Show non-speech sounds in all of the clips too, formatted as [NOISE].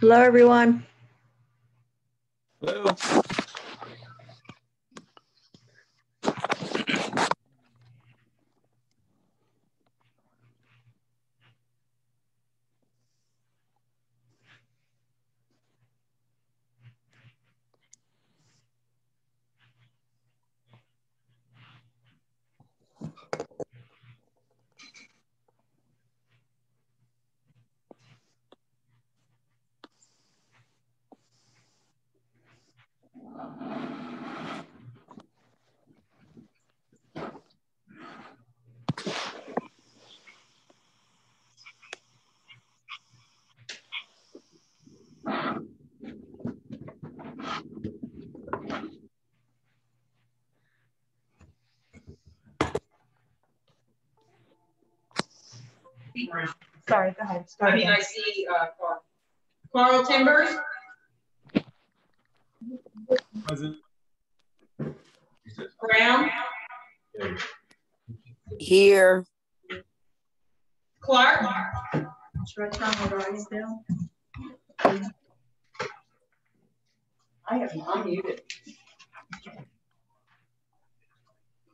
Hello, everyone. Hello. Sorry, go ahead. I mean, again. I see, uh, Carl- Carl Timbers, Present. Brown, Here, Clark, Should I turn my eyes down? I have you unmuted.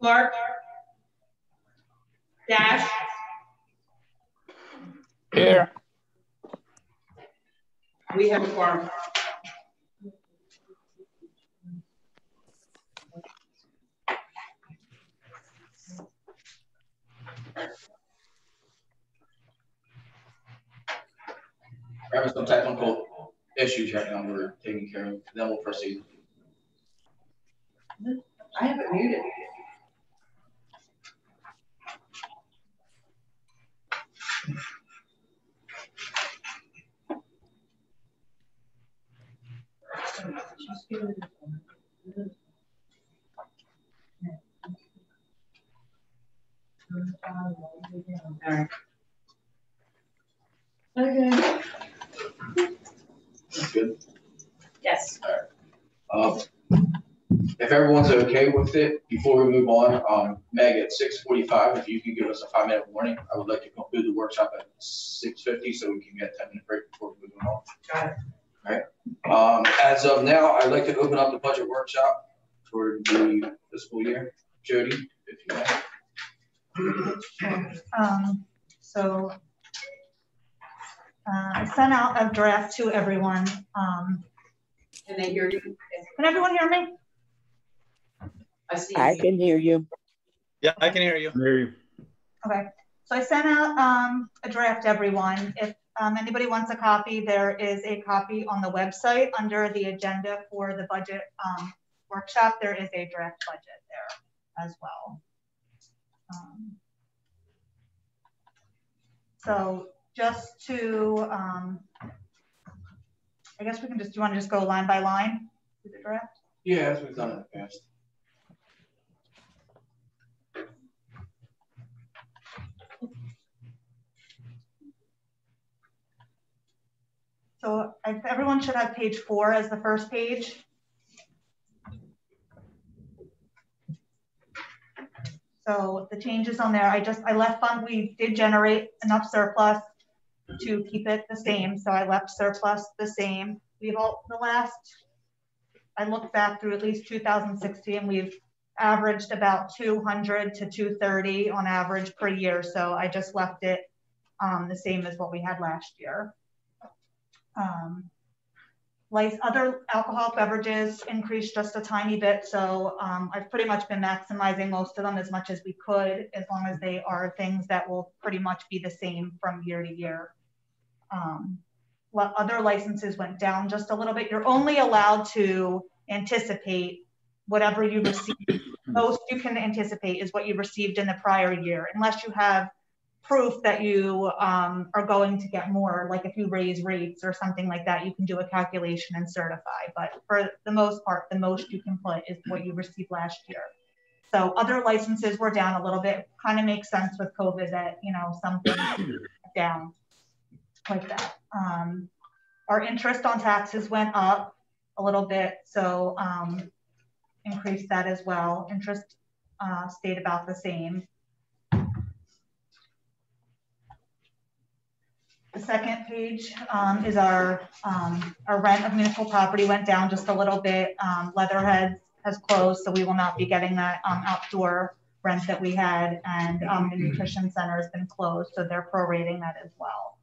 Clark. Dash, Here. we have a quorum. We're having some technical issues right now we're taking care of, then we'll proceed. I have it muted. Alright. Okay. Good. Yes. Um, If everyone's okay with it, before we move on, um, Meg, at six forty-five, if you can give us a five-minute warning, I would like to conclude the workshop at six fifty, so we can get a ten-minute break before we move on. Got it. Um, as of now, I'd like to open up the budget workshop for the fiscal year. Jody, if you want. Um, so uh, I sent out a draft to everyone. Um, Can they hear you? can everyone hear me? I see. I can hear you. Yeah, I can hear you. Hear you. Okay, so I sent out um, a draft to everyone. If um, anybody wants a copy, there is a copy on the website under the agenda for the budget um, workshop. There is a draft budget there as well. Um, so just to, um, I guess we can just, do you want to just go line by line through the draft? Yeah, as we've done in the past. So I- everyone should have page four as the first page. So the changes on there, I just, I left fund, we did generate enough surplus to keep it the same, so I left surplus the same. We've all, the last, I looked back through at least 2016, we've averaged about 200 to 230 on average per year, so I just left it um, the same as what we had last year. Um, like other alcoholic beverages increased just a tiny bit, so um, I've pretty much been maximizing most of them as much as we could, as long as they are things that will pretty much be the same from year to year. Um, other licenses went down just a little bit. You're only allowed to anticipate whatever you received. [CLEARS THROAT] Most you can anticipate is what you received in the prior year, unless you have proof that you um, are going to get more, like if you raise rates or something like that, you can do a calculation and certify. But for the most part, the most you can put is what you received last year. So other licenses were down a little bit. Kind of makes sense with COVID that, you know, something [COUGHS] down like that. Um, our interest on taxes went up a little bit, so um, increased that as well. Interest uh, stayed about the same. The second page um, is our, um, our rent of municipal property went down just a little bit. Um, Leatherhead has closed, so we will not be getting that um, outdoor rent that we had. And um, the nutrition center has been closed, so they're prorating that as well.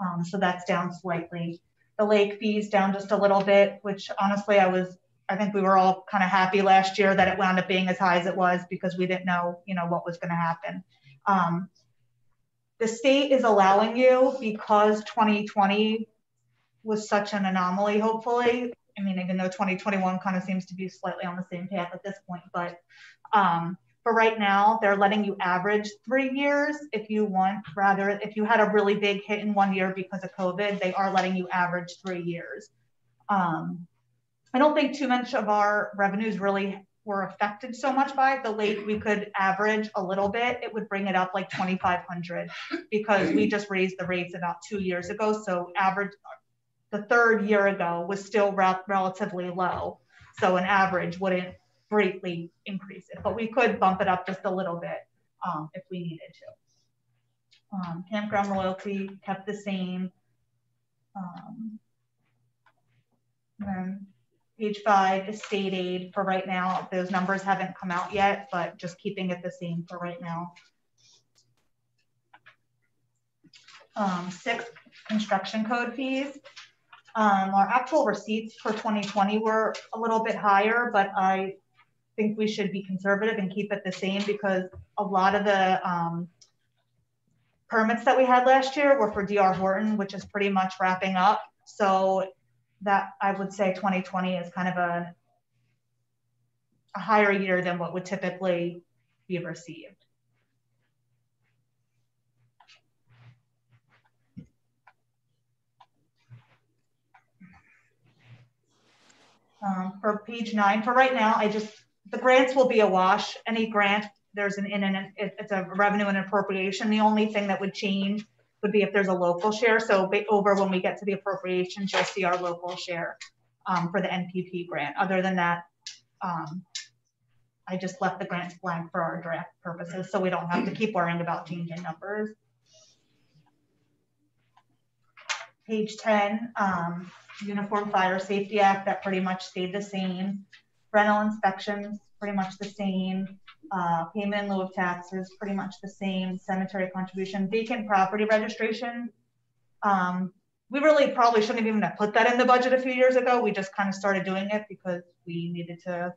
Um, so that's down slightly. The lake fees down just a little bit, which honestly I was, I think we were all kind of happy last year that it wound up being as high as it was because we didn't know, you know, what was going to happen. The state is allowing you because 2020 was such an anomaly, hopefully. I mean, even though 2021 kind of seems to be slightly on the same path at this point, but um, for right now, they're letting you average three years if you want, rather, if you had a really big hit in one year because of COVID, they are letting you average three years. Um, I don't think too much of our revenues really were affected so much by the late we could average a little bit it would bring it up like 2500 because we just raised the rates about two years ago so average the third year ago was still re relatively low. So an average wouldn't greatly increase it but we could bump it up just a little bit um, if we needed to. Um, campground royalty kept the same um, and Page five is state aid for right now. Those numbers haven't come out yet, but just keeping it the same for right now. Um, six, construction code fees. Um, our actual receipts for 2020 were a little bit higher, but I think we should be conservative and keep it the same because a lot of the um, permits that we had last year were for DR Horton, which is pretty much wrapping up. So that I would say 2020 is kind of a, a higher year than what would typically be received. Um, for page nine, for right now, I just, the grants will be a wash. Any grant, there's an in and it's a revenue and appropriation. The only thing that would change would be if there's a local share. So over when we get to the appropriations, you'll see our local share um, for the NPP grant. Other than that, um, I just left the grants blank for our draft purposes so we don't have to keep worrying about changing numbers. Page 10, um, Uniform Fire Safety Act, that pretty much stayed the same. Rental inspections, pretty much the same. Uh, payment in lieu of taxes, pretty much the same. Cemetery contribution, vacant property registration. Um, we really probably shouldn't even have put that in the budget a few years ago. We just kind of started doing it because we needed to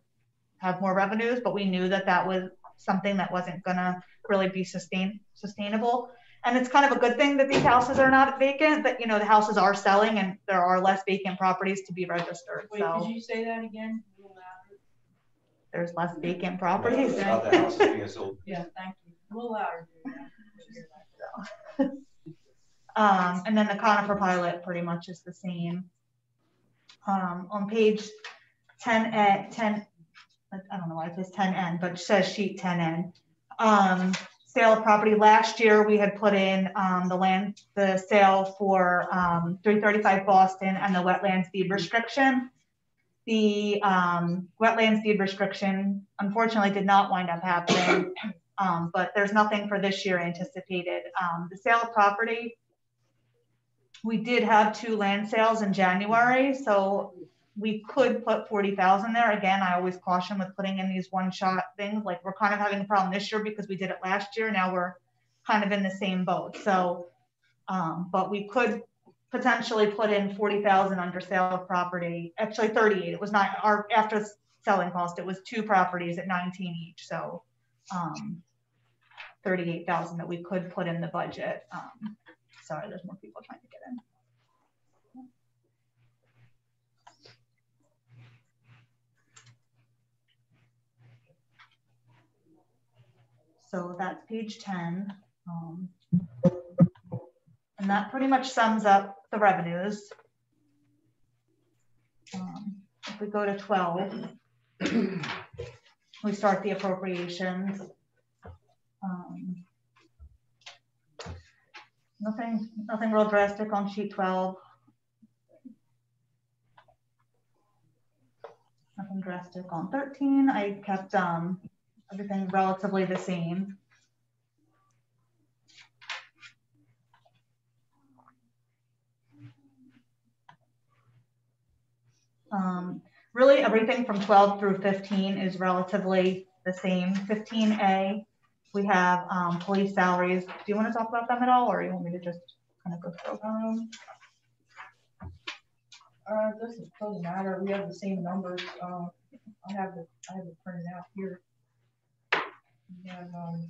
have more revenues, but we knew that that was something that wasn't gonna really be sustain sustainable. And it's kind of a good thing that these houses are not vacant, that, you know, the houses are selling and there are less vacant properties to be registered, Wait, so could you say that again? There's less vacant properties. How the house is being sold. Yeah, thank you. A little louder. [LAUGHS] Um, and then the conifer pilot pretty much is the same. Um, on page 10 at 10, I don't know why it says 10N, but it says sheet 10N. Um, sale of property last year, we had put in um, the land, the sale for um, 335 Boston and the wetlands deed restriction. The um, wetlands deed restriction unfortunately did not wind up happening, [COUGHS] um, but there's nothing for this year anticipated. Um, the sale of property, we did have two land sales in January, so we could put 40,000 there. Again, I always caution with putting in these one shot things. Like we're kind of having a problem this year because we did it last year. Now we're kind of in the same boat. So, um, but we could potentially put in 40,000 under sale of property. Actually 38. It was not our after selling cost. It was two properties at 19 each. So, um, 38,000 that we could put in the budget. Um, sorry, there's more people trying to get in. So that's page 10. Um, and that pretty much sums up the revenues. Um, if we go to 12, we start the appropriations. Um, nothing, nothing real drastic on sheet 12. Nothing drastic on 13. I kept um, everything relatively the same. Um, really, everything from 12 through 15 is relatively the same. 15A, we have um, police salaries. Do you want to talk about them at all, or you want me to just kind of go through? Um, uh, it doesn't, matter, we have the same numbers, um, I have it, I have it printed out here. We have, um,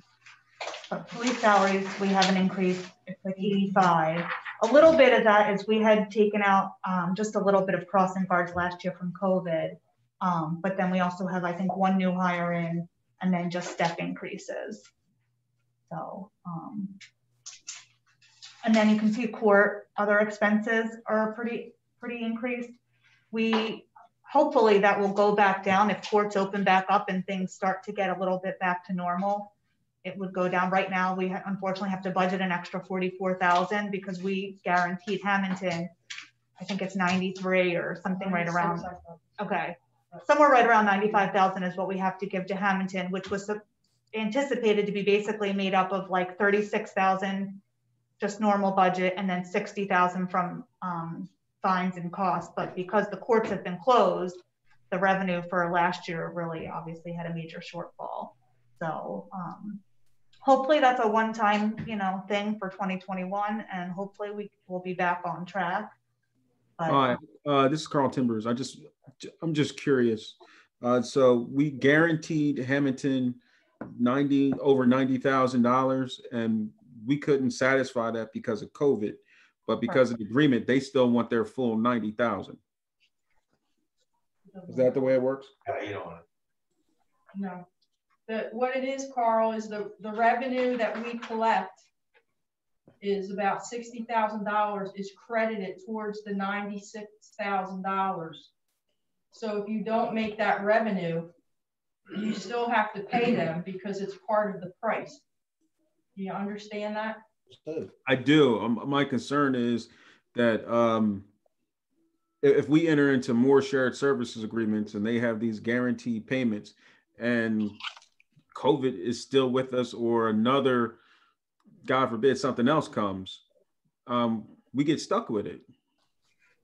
But police salaries, we have an increase, it's like 85. A little bit of that is we had taken out um, just a little bit of crossing guards last year from COVID. Um, But then we also have, I think, one new hire in and then just step increases. So, um, and then you can see court, other expenses are pretty, pretty increased. We, hopefully that will go back down if courts open back up and things start to get a little bit back to normal it would go down. Right now, we unfortunately have to budget an extra forty-four thousand because we guaranteed Hamilton, I think it's ninety-three or something right around, okay. Somewhere right around ninety-five thousand is what we have to give to Hamilton, which was anticipated to be basically made up of like thirty-six thousand just normal budget and then sixty thousand from um, fines and costs. But because the courts have been closed, the revenue for last year really obviously had a major shortfall. So um, hopefully that's a one-time, you know, thing for 2021, and hopefully we will be back on track. But Hi, uh, this is Carl Timbers. I just, I'm just curious. Uh, so we guaranteed Hamilton ninety, over ninety thousand dollars and we couldn't satisfy that because of COVID. But because of the agreement, they still want their full ninety thousand. Is that the way it works? Uh, you don't want it. No. The, what it is, Carl, is the, the revenue that we collect is about sixty thousand dollars is credited towards the ninety-six thousand dollars. So if you don't make that revenue, you still have to pay them because it's part of the price. Do you understand that? I do. Um, my concern is that um, if we enter into more shared services agreements and they have these guaranteed payments and COVID is still with us or another, God forbid, something else comes, um, we get stuck with it.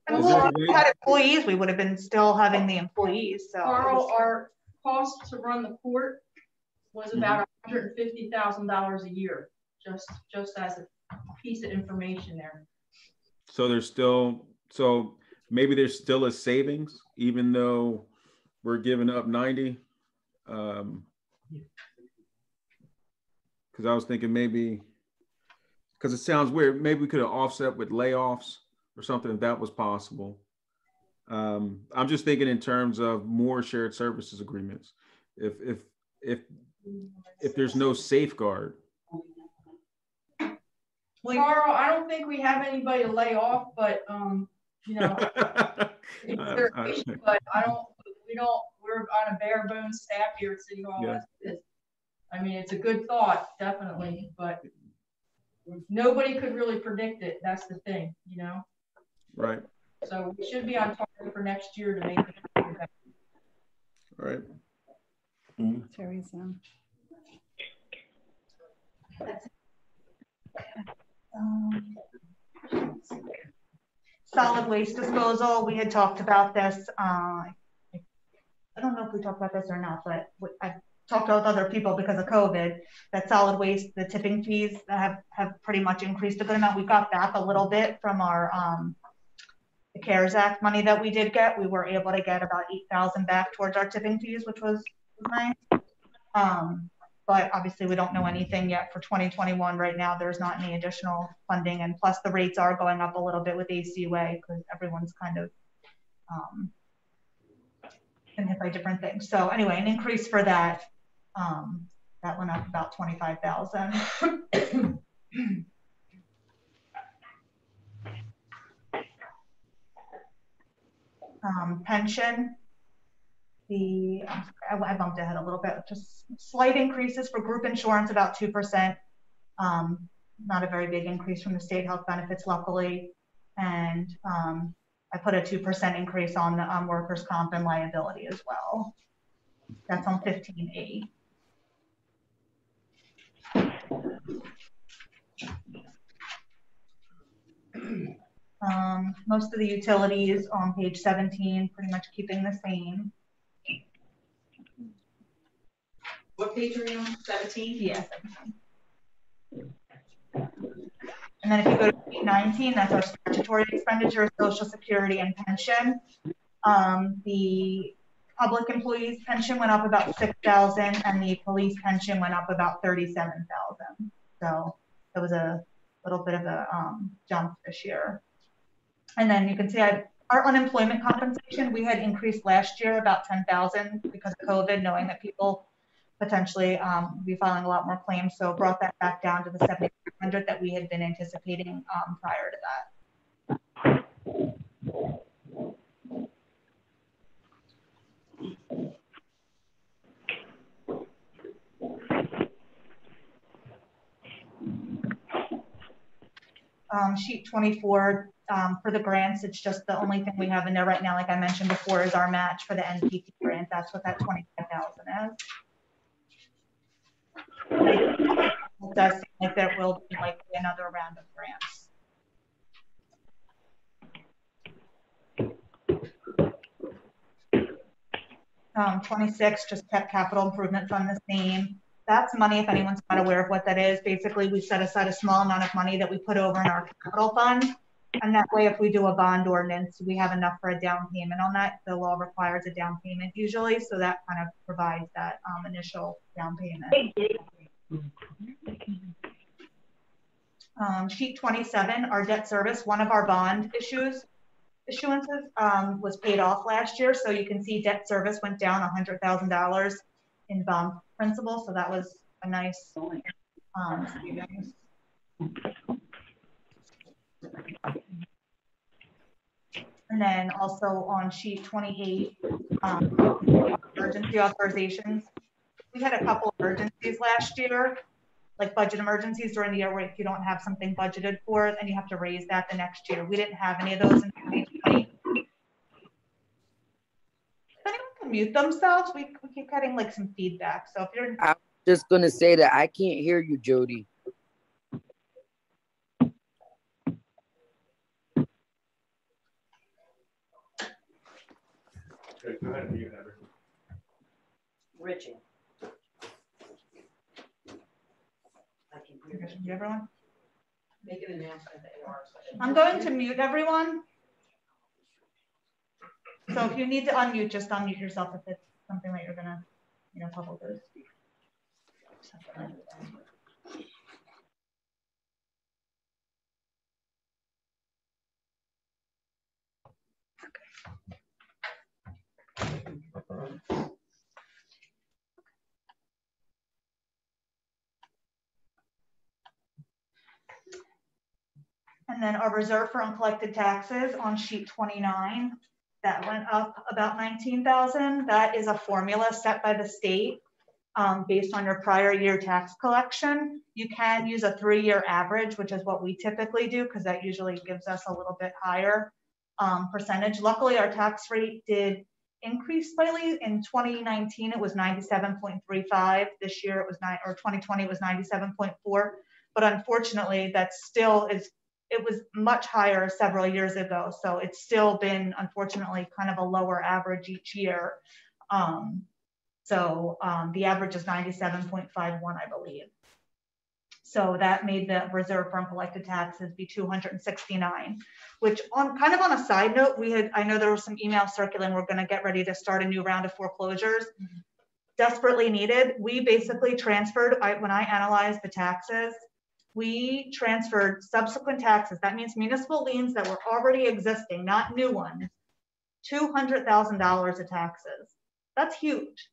and is we there a had employees, we would have been still having the employees, so. Carl, our cost to run the court was about hundred and fifty thousand dollars a year, just, just as a piece of information there. So there's still, so maybe there's still a savings, even though we're giving up 90. Um, Cause I was thinking maybe, cause it sounds weird, maybe we could have offset with layoffs or something if that was possible. Um, I'm just thinking in terms of more shared services agreements. If, if, if, if there's no safeguard. Carl, I don't think we have anybody to lay off, but, um, you know, [LAUGHS] I- issue, but I don't, we don't, we're on a bare bones staff here at City Hall. Yeah. As it is. I mean, it's a good thought, definitely, but nobody could really predict it. That's the thing, you know? Right, So we should be on target for next year to make it. right. Teresa. Um, Solid waste disposal, we had talked about this, uh, I don't know if we talked about this or not, but I've talked with other people because of COVID, that solid waste, the tipping fees have, have pretty much increased a good amount. We got back a little bit from our, um, the CARES Act money that we did get. We were able to get about eight thousand back towards our tipping fees, which was nice. Um, but obviously we don't know anything yet for 2021. Right now, there's not any additional funding and plus the rates are going up a little bit with ACUA because everyone's kind of, um, hit by different things. So anyway, an increase for that, um, that went up about 25,000. Um, pension, the, I bumped ahead a little bit, just slight increases for group insurance, about 2%. Um, not a very big increase from the state health benefits luckily. And um, I put a 2% increase on the um, workers' comp and liability as well. That's on 15A. Um, most of the utilities on page 17, pretty much keeping the same. What page are you on? Seventeen? Yes. And then if you go to page 19, that's our statutory expenditure, social security and pension. Um, the public employees pension went up about 6,000 and the police pension went up about 37,000. So it was a little bit of a um, jump this year. And then you can see I, our unemployment compensation, we had increased last year about 10,000 because of COVID, knowing that people potentially um, be filing a lot more claims. So brought that back down to the 7,500 that we had been anticipating um, prior to that. Um, sheet 24 um, for the grants, it's just the only thing we have in there right now, like I mentioned before, is our match for the NPP grant. That's what that 25,000 is. It does seem like there will be likely another round of grants. Um, 26, just kept capital improvement fund the same. That's money, if anyone's not aware of what that is, basically we set aside a small amount of money that we put over in our capital fund. And that way, if we do a bond ordinance, we have enough for a down payment on that. The law requires a down payment usually, so that kind of provides that um, initial down payment. Um, sheet 27, our debt service, one of our bond issues, issuances um, was paid off last year. So you can see debt service went down $100,000 in bond principal. So that was a nice um, savings. And then also on sheet 28, um, emergency authorizations. We had a couple of emergencies last year, like budget emergencies during the year where if you don't have something budgeted for then you have to raise that the next year. We didn't have any of those in 2020. If anyone can mute themselves, we, we keep getting like some feedback. So if you're I'm Just gonna say that I can't hear you, Jody. Okay, go ahead and mute everything. Richie. I can you guys can mute everyone. make an announcement that you are. I'm going to mute everyone. So if you need to unmute, just unmute yourself if it's something that you're gonna, you know, publicly speak. And then our reserve for uncollected taxes on sheet 29, that went up about 19,000. That is a formula set by the state um, based on your prior year tax collection. You can use a three-year average, which is what we typically do because that usually gives us a little bit higher um, percentage. Luckily, our tax rate did increase slightly. In 2019, it was 97.35. This year it was nine, or 2020 it was 97.4. But unfortunately, that still is it was much higher several years ago. So it's still been, unfortunately, kind of a lower average each year. Um, so um, the average is 97.51, I believe. So that made the reserve for uncollected taxes be 269, which on kind of on a side note, we had, I know there was some email circulating, we're gonna get ready to start a new round of foreclosures. Desperately needed. We basically transferred, I, when I analyzed the taxes, we transferred subsequent taxes. That means municipal liens that were already existing, not new ones, $200,000 of taxes. That's huge.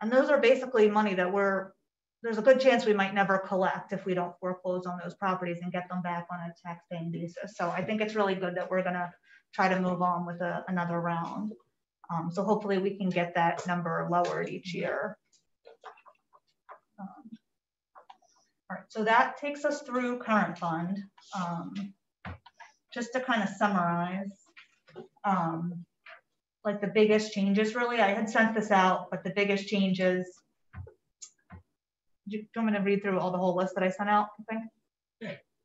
And those are basically money that we're, there's a good chance we might never collect if we don't foreclose on those properties and get them back on a tax paying basis. So I think it's really good that we're gonna try to move on with a, another round. Um, so hopefully we can get that number lowered each year. Um, all right, so that takes us through current fund. Um, just to kind of summarize, um, like the biggest changes really, I had sent this out, but the biggest changes, do you, want me to read through all the whole list that I sent out, I think?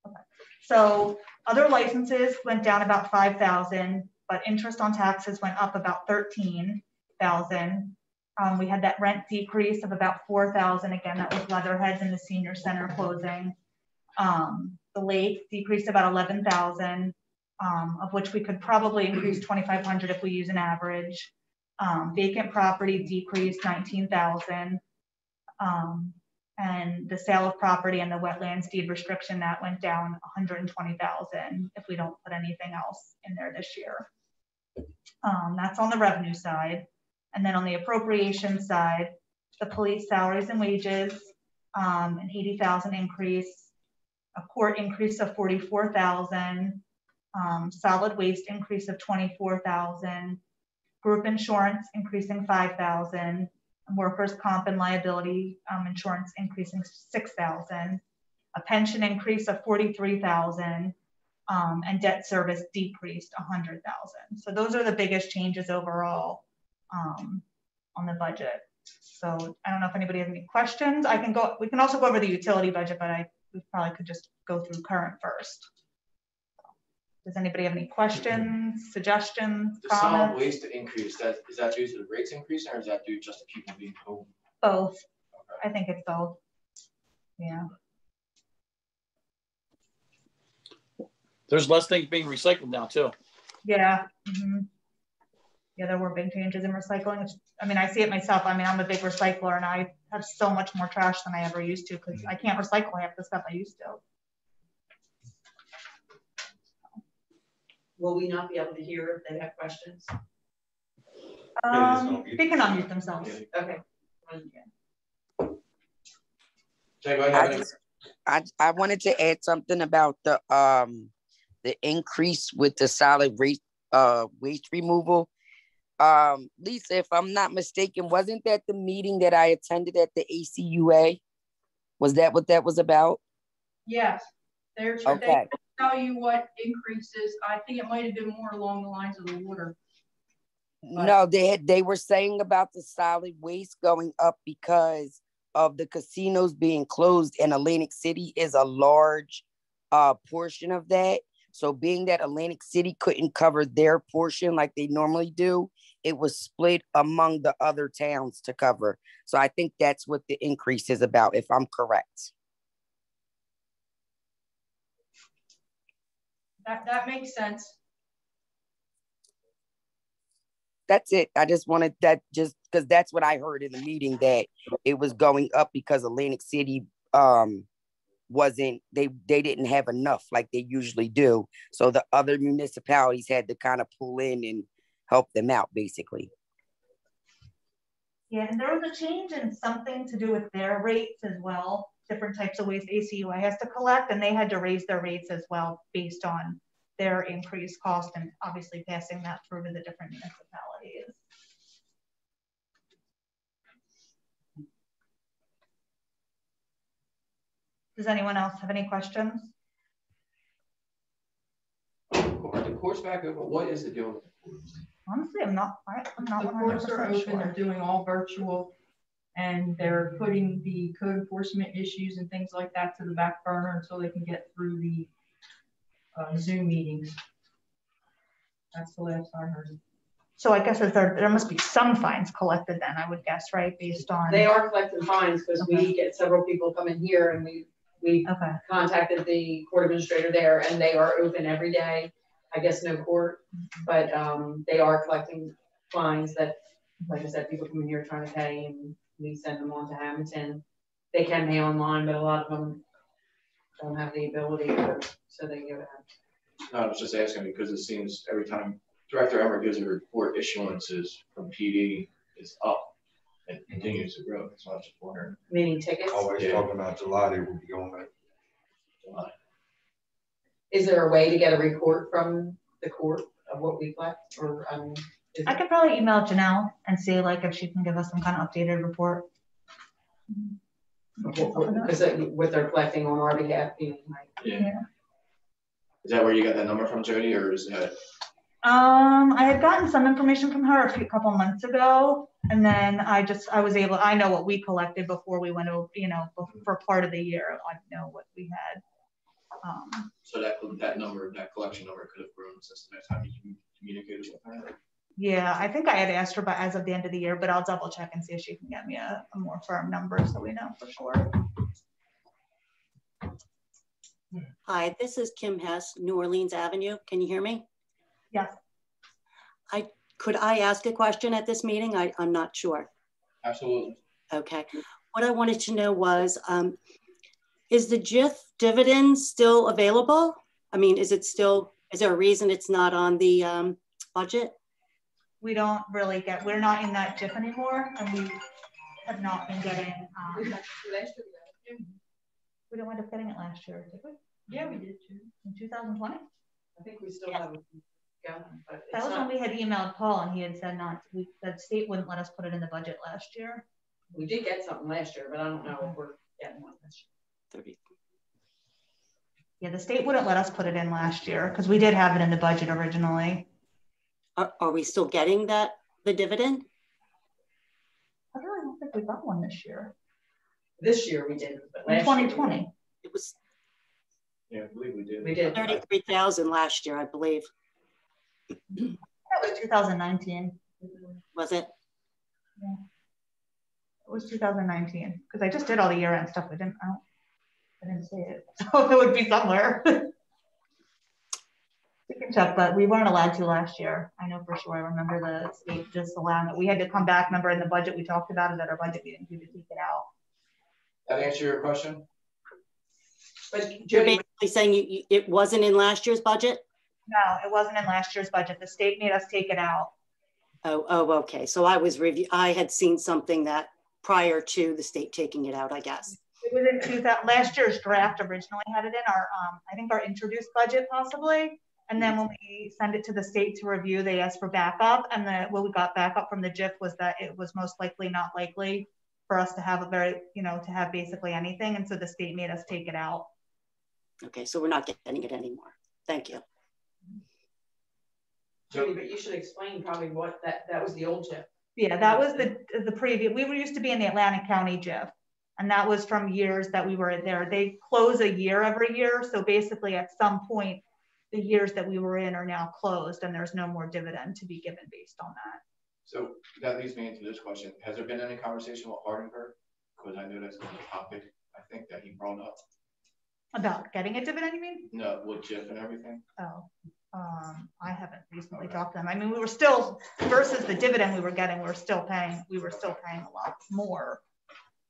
Okay. So Other licenses went down about five thousand, but interest on taxes went up about thirteen thousand. Um, we had that rent decrease of about four thousand. Again, that was Leatherheads and the senior center closing. Um, the lake decreased about eleven thousand, um, of which we could probably increase twenty-five hundred if we use an average. Um, vacant property decreased nineteen thousand. Um, and the sale of property and the wetlands deed restriction, that went down hundred and twenty thousand if we don't put anything else in there this year. Um, that's on the revenue side. And then on the appropriation side, the police salaries and wages, um, an eighty thousand increase, a court increase of forty-four thousand, um, solid waste increase of twenty-four thousand, group insurance increasing five thousand, workers' comp and liability um, insurance increasing six thousand, a pension increase of forty-three thousand, um, and debt service decreased a hundred thousand. So those are the biggest changes overall um, on the budget. So I don't know if anybody has any questions. I can go. We can also go over the utility budget, but I we probably could just go through current first. Does anybody have any questions, suggestions, The solid comments? waste increase, that, is that due to the rates increase or is that due just to people being home? Both. I think it's both. Yeah. There's less things being recycled now too. Yeah. mhm. Yeah, there were big changes in recycling. I mean, I see it myself. I mean, I'm a big recycler and I have so much more trash than I ever used to because I can't recycle half the stuff I used to. Will we not be able to hear if they have questions? Um, they can unmute themselves. Okay. Does anybody have I just, I, I wanted to add something about the, um, the increase with the solid waste, uh, waste removal. Um, Lisa, if I'm not mistaken, wasn't that the meeting that I attended at the ACUA? Was that what that was about? Yes, there's, they Okay, tell you what increases. I think it might have been more along the lines of the water. no, they had, they were saying about the solid waste going up because of the casinos being closed and Atlantic City is a large uh portion of that. So being that Atlantic City couldn't cover their portion like they normally do, it was split among the other towns to cover. So I think that's what the increase is about, if I'm correct. That, that makes sense. That's it. I just wanted that just because that's what I heard in the meeting that it was going up because Atlantic City um wasn't they they didn't have enough like they usually do. So the other municipalities had to kind of pull in and help them out basically. Yeah, and there was a change in something to do with their rates as well. Different types of waste ACUA has to collect, and they had to raise their rates as well based on their increased cost and obviously passing that through to the different municipalities. Does anyone else have any questions? Are the courts back open? What is the deal with the courts? Honestly, I'm not, I- I'm not The one hundred courts are percent open, they're doing all virtual. And they're putting the code enforcement issues and things like that to the back burner until they can get through the uh, Zoom meetings. That's the last I heard. So I guess there, there must be some fines collected then, I would guess, right, based on? They are collecting fines because we get several people coming here and we, we Okay, contacted the court administrator there and they are open every day. I guess no court, but, um, they are collecting fines that, like I said, people come in here trying to pay and we send them on to Hamilton. They can pay online, but a lot of them don't have the ability, to, so they give it. No, I was just asking because it seems every time Director Emmer gives a report, issuances from PD is up and continues to grow. So I was just wondering. Meaning tickets? Always Yeah. talking about July, they will be on that. why. Is there a way to get a report from the court of what we collect or, um? is I could probably email Janelle and see like if she can give us some kind of updated report. Because what they're collecting on our behalf, you know, like, Yeah. Is that where you got that number from, Jody, or is that? Um, I had gotten some information from her a few, couple months ago, and then I just, I was able, I know what we collected before we went over, you know, for part of the year, I know what we had. Um, So that, that number, that collection number could have grown since the next time you communicated with her. yeah, I think I had asked her, but as of the end of the year, but I'll double check and see if she can get me a, a more firm number so we know for sure. Hi, this is Kim Hess, New Orleans Avenue. Can you hear me? Yes. I, could I ask a question at this meeting? I, I'm not sure. Absolutely. Okay. What I wanted to know was, um, is the JIF dividend still available? I mean, is it still, is there a reason it's not on the um, budget? We don't really get, we're not in that JIF anymore and we have not been getting, um, we didn't wind up getting it last year, did we? Yeah, we did too. In 2020? I think we still have it going, but That it's was when we had emailed Paul and he had said not, we, the state wouldn't let us put it in the budget last year. we did get something last year, but I don't know if we're getting one this 30. Yeah, the state wouldn't let us put it in last year because we did have it in the budget originally. Are, are we still getting that, the dividend? I really don't think we got one this year. year. This year we did, but In last year. 2020. It was Yeah, I believe we did. We did. 33,000 last year, I believe. That was 2019. Was it? Yeah. It was 2019 because I just did all the year end stuff. I didn't, I, don't, I didn't see it. [LAUGHS] So it would be somewhere. [LAUGHS] we can check, but we weren't allowed to last year. I know for sure. I remember the state just allowing it. We had to come back. Remember in the budget, we talked about it at our budget meeting. We had to take it out. That answer your question? But You're basically saying you, you, it wasn't in last year's budget? No, it wasn't in last year's budget. The state made us take it out. Oh, oh, okay. So I was review. I had seen something that prior to the state taking it out, I guess. It was in 2000, last year's draft originally had it in our, um, I think our introduced budget possibly. And then when we send it to the state to review, they asked for backup. And the, what we got backup from the JIF was that it was most likely not likely for us to have a very, you know, to have basically anything. And so the state made us take it out. Okay, so we're not getting it anymore. Thank you. Jody, but you should explain probably what that, that was the old chip. Yeah, that was the, the previous, we were used to be in the Atlantic County JIF. And that was from years that we were there. They close a year every year. So basically at some point, the years that we were in are now closed and there's no more dividend to be given based on that. So that leads me into this question. Has there been any conversation with Hardenbergh? Because I know that's been a topic, I think, that he brought up. About getting a dividend, you mean? No, with JIF and everything. Oh, um, I haven't recently talked to them. I mean, we were still, versus the dividend we were getting, we were still paying, we were still paying a lot more.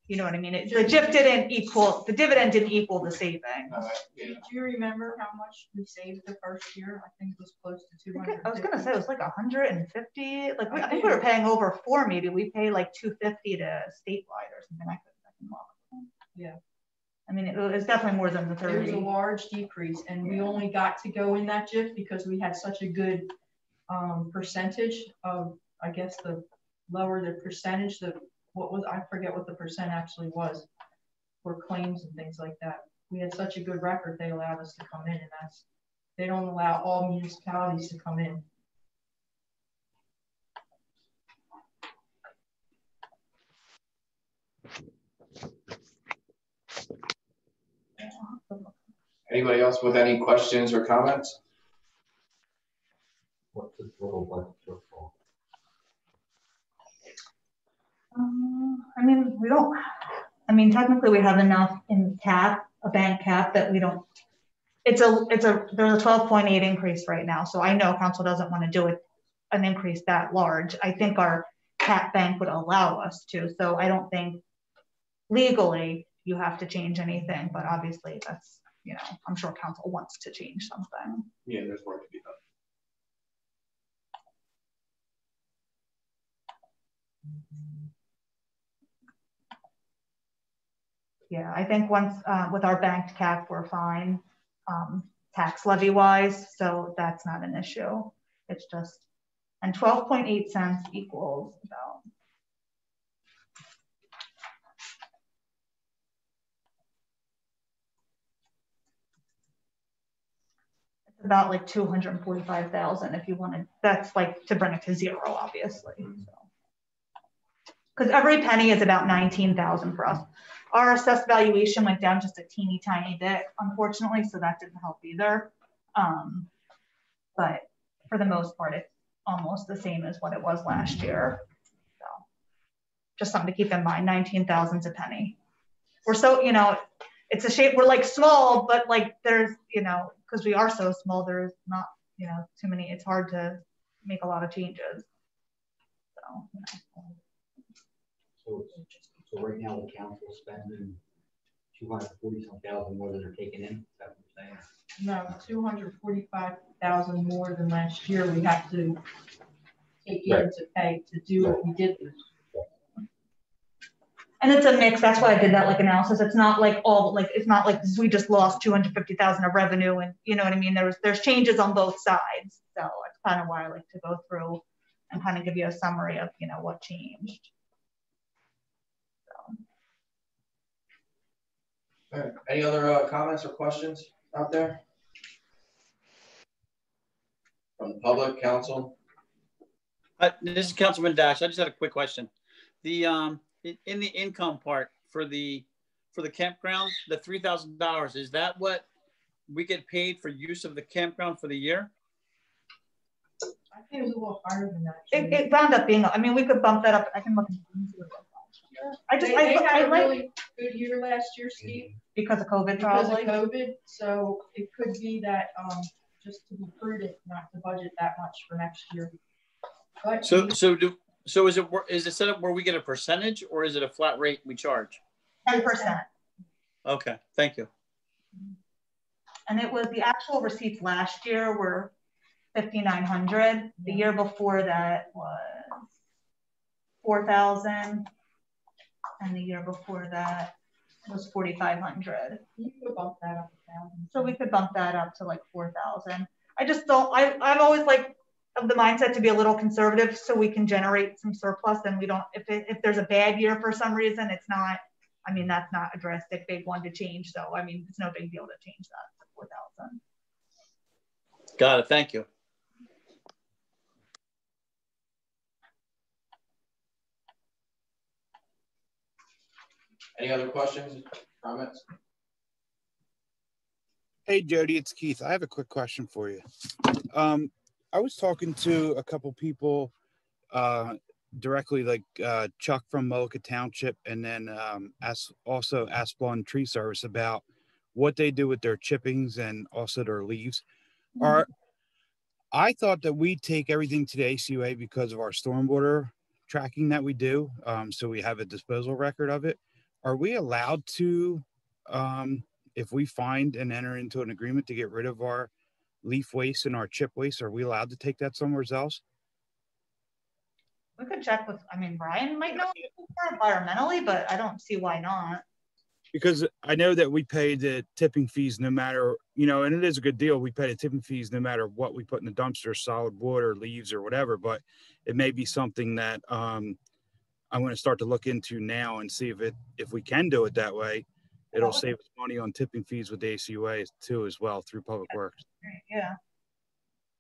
You know what I mean? It- The JIF didn't equal, the dividend didn't equal the saving. All right, yeah. Do you remember how much we saved the first year? I think it was close to two I think hundred. it- I was gonna say it was like hundred and fifty, like, we- I think we were paying over four, maybe, we pay like two fifty to statewide or something, I could, I can. Yeah. I mean, it was definitely more than the 30. There was a large decrease and we only got to go in that JIF because we had such a good um, percentage of, I guess, the lower the percentage, the, what was, I forget what the percent actually was for claims and things like that. We had such a good record, they allowed us to come in and that's, they don't allow all municipalities to come in. Anybody else with any questions or comments? What's the total budget shortfall? Um, I mean, we don't, I mean, technically we have enough in cap, a bank cap that we don't. It's a, it's a, there's a twelve point eight increase right now, so I know council doesn't want to do it, an increase that large. I think our cap bank would allow us to, so I don't think legally you have to change anything, but obviously that's, you know, I'm sure council wants to change something. Yeah, there's work to be done. Yeah, I think once, uh, with our banked cap, we're fine, um, tax levy wise, so that's not an issue. It's just, and twelve point eight cents equals about. About like two hundred and forty-five thousand if you wanted, that's like to bring it to zero, obviously, so. Because every penny is about nineteen thousand for us. Our assessed valuation went down just a teeny tiny bit, unfortunately, so that didn't help either. Um, but for the most part, it's almost the same as what it was last year. So just something to keep in mind, 19,000's a penny. We're so, you know, it's a shape, we're like small, but like there's, you know, because we are so small, there's not, you know, too many, it's hard to make a lot of changes. So, you know. So, so right now the council's spending two hundred forty some thousand more than they're taking in, is that what you're saying? No, two hundred forty-five thousand more than last year we have to take in Right. to pay to do what we did this And it's a mix. That's why I did that like analysis. It's not like all like it's not like we just lost 250,000 of revenue and you know what I mean. There's there's changes on both sides. So it's kind of why I like to go through and kind of give you a summary of you know what changed. So All right. Any other uh, comments or questions out there? From the public, council? Uh, this is Councilman Dash. I just had a quick question. The, um, in, in the income part for the, for the campground, the three thousand dollars, is that what we get paid for use of the campground for the year? I think it was a little higher than that. it, it wound up being. I mean, we could bump that up. I can look. and it was last year. I just They, I, they I had a like really good year last year, Steve, because of COVID because of. COVID, so it could be that, um, just to be prudent, not to budget that much for next year. But So, so do, so is it, wor- is it set up where we get a percentage or is it a flat rate we charge? Ten percent. Okay, thank you. And it was the actual receipts last year were fifty-nine hundred. The year before that was four thousand. And the year before that was forty-five hundred. you could bump that up. So we could bump that up to like four thousand. I just don't, I, I'm always like of the mindset to be a little conservative so we can generate some surplus and we don't, if it, if there's a bad year for some reason, it's not, I mean, that's not a drastic big one to change. So, I mean, it's no big deal to change that to four thousand. Got it, thank you. Any other questions, comments? Hey Jody, it's Keith. I have a quick question for you. Um, I was talking to a couple people uh, directly, like uh, Chuck from Mullica Township, and then um, as also Asplundh Tree Service about what they do with their chippings and also their leaves. Are I thought that we take everything to the ACUA because of our stormwater tracking that we do, um, so we have a disposal record of it. Are we allowed to? Um, if we find and enter into an agreement to get rid of our leaf waste and our chip waste, are we allowed to take that somewhere else? We could check with, I mean, Brian might know environmentally, but I don't see why not. Because I know that we pay the tipping fees no matter, you know, and it is a good deal. We pay the tipping fees no matter what we put in the dumpster, solid wood or leaves or whatever, but it may be something that um, I'm going to start to look into now and see if it, if we can do it that way. It'll save us money on tipping fees with the ACUA too, as well through Public Works. Yeah.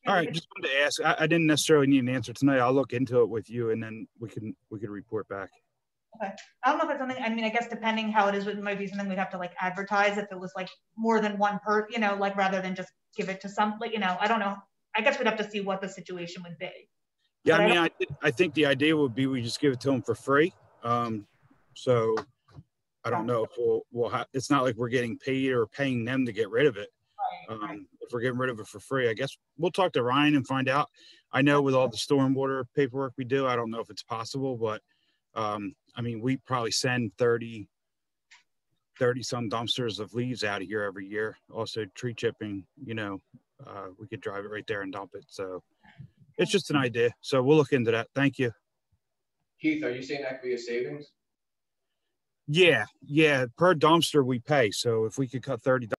All right, just wanted to ask. I, I didn't necessarily need an answer tonight. I'll look into it with you, and then we can we could report back. Okay. I don't know if it's something, I mean, I guess depending how it is, it might be something we'd have to like advertise if it was like more than one per, you know, like rather than just give it to some, like, you know, I don't know. I guess we'd have to see what the situation would be. Yeah, But I I mean, I thi- I think the idea would be we just give it to them for free. Um, so I don't know if we'll we'll have. It's not like we're getting paid or paying them to get rid of it. Right, right. Um, if we're getting rid of it for free, I guess we'll talk to Ryan and find out. I know with all the stormwater paperwork we do, I don't know if it's possible, but um, I mean, we probably send 30, 30 some dumpsters of leaves out of here every year. Also tree chipping, you know, uh, we could drive it right there and dump it. So it's just an idea. So we'll look into that. Thank you. Keith, are you saying that could be a savings? Yeah, yeah. Per dumpster we pay. So if we could cut 30 du-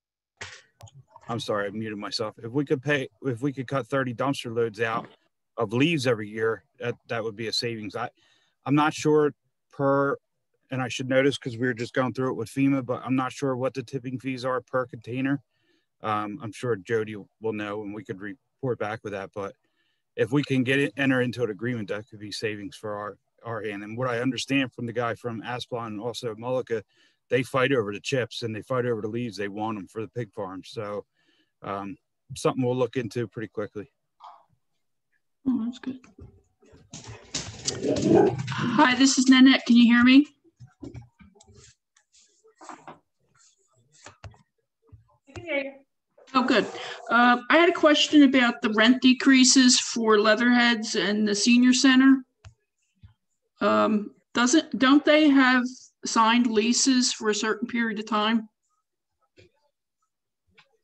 I'm sorry, I muted myself. If we could pay if we could cut 30 dumpster loads out of leaves every year, that that would be a savings. I I'm not sure per and I should notice because we were just going through it with FEMA, but I'm not sure what the tipping fees are per container. Um, I'm sure Jody will know and we could report back with that. But if we can get it, enter into an agreement, that could be savings for our our end. And what I understand from the guy from Asplundh and also Mullica, they fight over the chips and they fight over the leaves. They want them for the pig farms. So um, something we'll look into pretty quickly. Oh, that's good. Hi, this is Nanette. Can you hear me? Oh, good. Uh, I had a question about the rent decreases for Leatherheads and the senior center. Um, doesn't, don't they have signed leases for a certain period of time?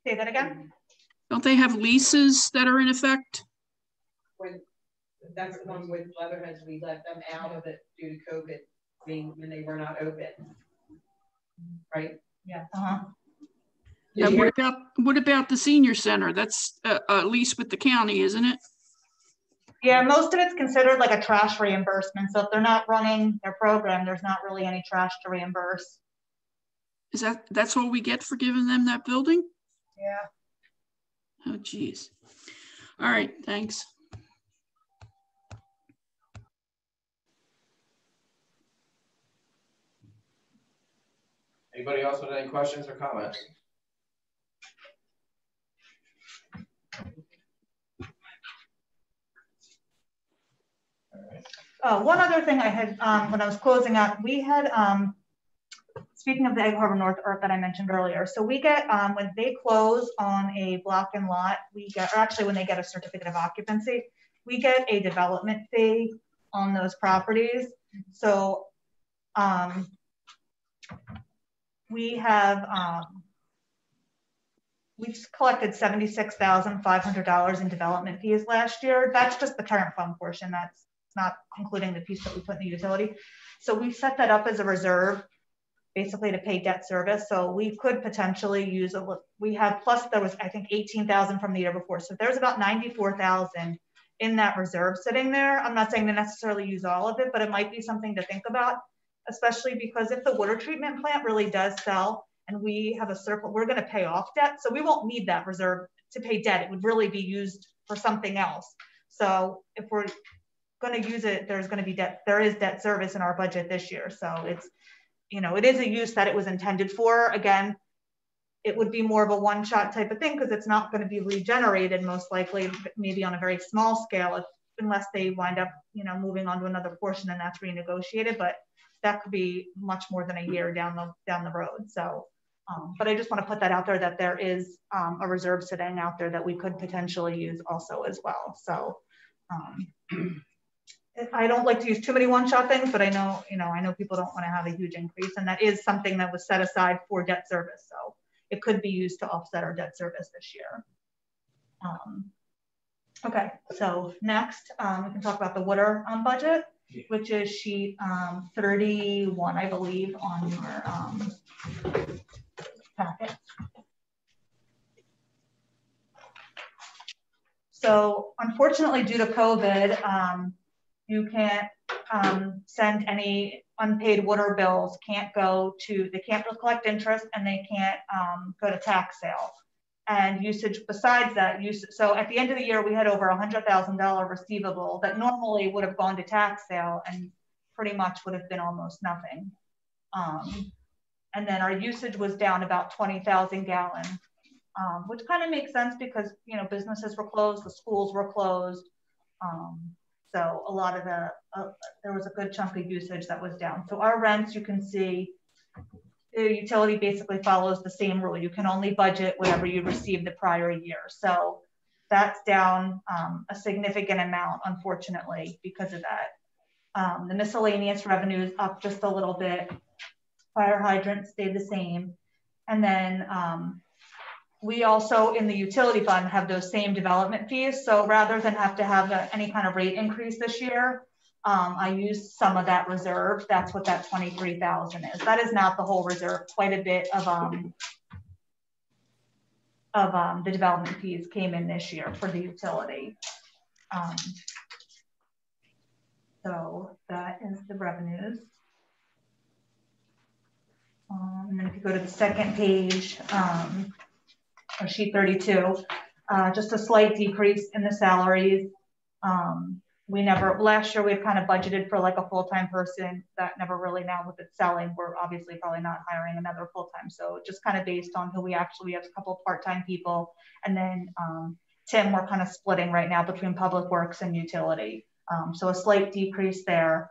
Say that again? Don't they have leases that are in effect? When, that's the one with Leatherheads, we let them out of it due to COVID, being when they were not open. Right? Yeah. Uh-huh. And what about, what about the senior center? That's a, a lease with the county, isn't it? Yeah, most of it's considered like a trash reimbursement. So if they're not running their program, there's not really any trash to reimburse. Is that, that's all we get for giving them that building? Yeah. Oh, geez. All right, thanks. Anybody else with any questions or comments? Uh, one other thing I had, um, when I was closing up, we had, um, speaking of the Egg Harbor North Earth that I mentioned earlier, so we get, um, when they close on a block and lot, we get, or actually when they get a certificate of occupancy, we get a development fee on those properties. So, um, we have, um, we've collected $76,500 in development fees last year. That's just the current fund portion. That's not including the piece that we put in the utility. So we set that up as a reserve, basically to pay debt service. So we could potentially use a, we have, plus there was, I think, 18,000 from the year before. So there's about 94,000 in that reserve sitting there. I'm not saying to necessarily use all of it, but it might be something to think about, especially because if the water treatment plant really does sell and we have a surplus, we're gonna pay off debt. So we won't need that reserve to pay debt. It would really be used for something else. So if we're going to use it, there's going to be debt, there is debt service in our budget this year. So it's, you know, it is a use that it was intended for. Again, it would be more of a one shot type of thing because it's not going to be regenerated most likely, maybe on a very small scale, if, unless they wind up, you know, moving on to another portion and that's renegotiated. But that could be much more than a year down the down the road. So, um, but I just want to put that out there that there is um, a reserve sitting out there that we could potentially use also as well. So. Um, [CLEARS THROAT] I don't like to use too many one-shot things, but I know, you know, I know people don't want to have a huge increase, and that is something that was set aside for debt service. So it could be used to offset our debt service this year. Um, okay, so next um, we can talk about the water um, budget, which is sheet um, 31, I believe, on your um, packet. So unfortunately, due to COVID, um, you can't um, send any unpaid water bills, can't go to, they can't collect interest and they can't um, go to tax sale. And usage besides that, use, so at the end of the year, we had over a $100,000 receivable that normally would have gone to tax sale and pretty much would have been almost nothing. Um, and then our usage was down about 20,000 gallons, um, which kind of makes sense because, you know, businesses were closed, the schools were closed. Um, so a lot of the, uh, there was a good chunk of usage that was down. So our rents, you can see, the utility basically follows the same rule. You can only budget whatever you received the prior year. So that's down um, a significant amount, unfortunately, because of that. Um, the miscellaneous revenue is up just a little bit. Fire hydrants stayed the same. And then um, we also in the utility fund have those same development fees. So rather than have to have a, any kind of rate increase this year, um, I used some of that reserve. That's what that 23,000 is. That is not the whole reserve. Quite a bit of um, of um, the development fees came in this year for the utility. Um, so that is the revenues. Um, and then if you go to the second page, um, or sheet 32, uh, just a slight decrease in the salaries. Um, we never, last year we had kind of budgeted for like a full-time person that never really now with it selling, we're obviously probably not hiring another full-time. So just kind of based on who we actually, we have a couple part-time people. And then um, Tim, we're kind of splitting right now between public works and utility. Um, so a slight decrease there.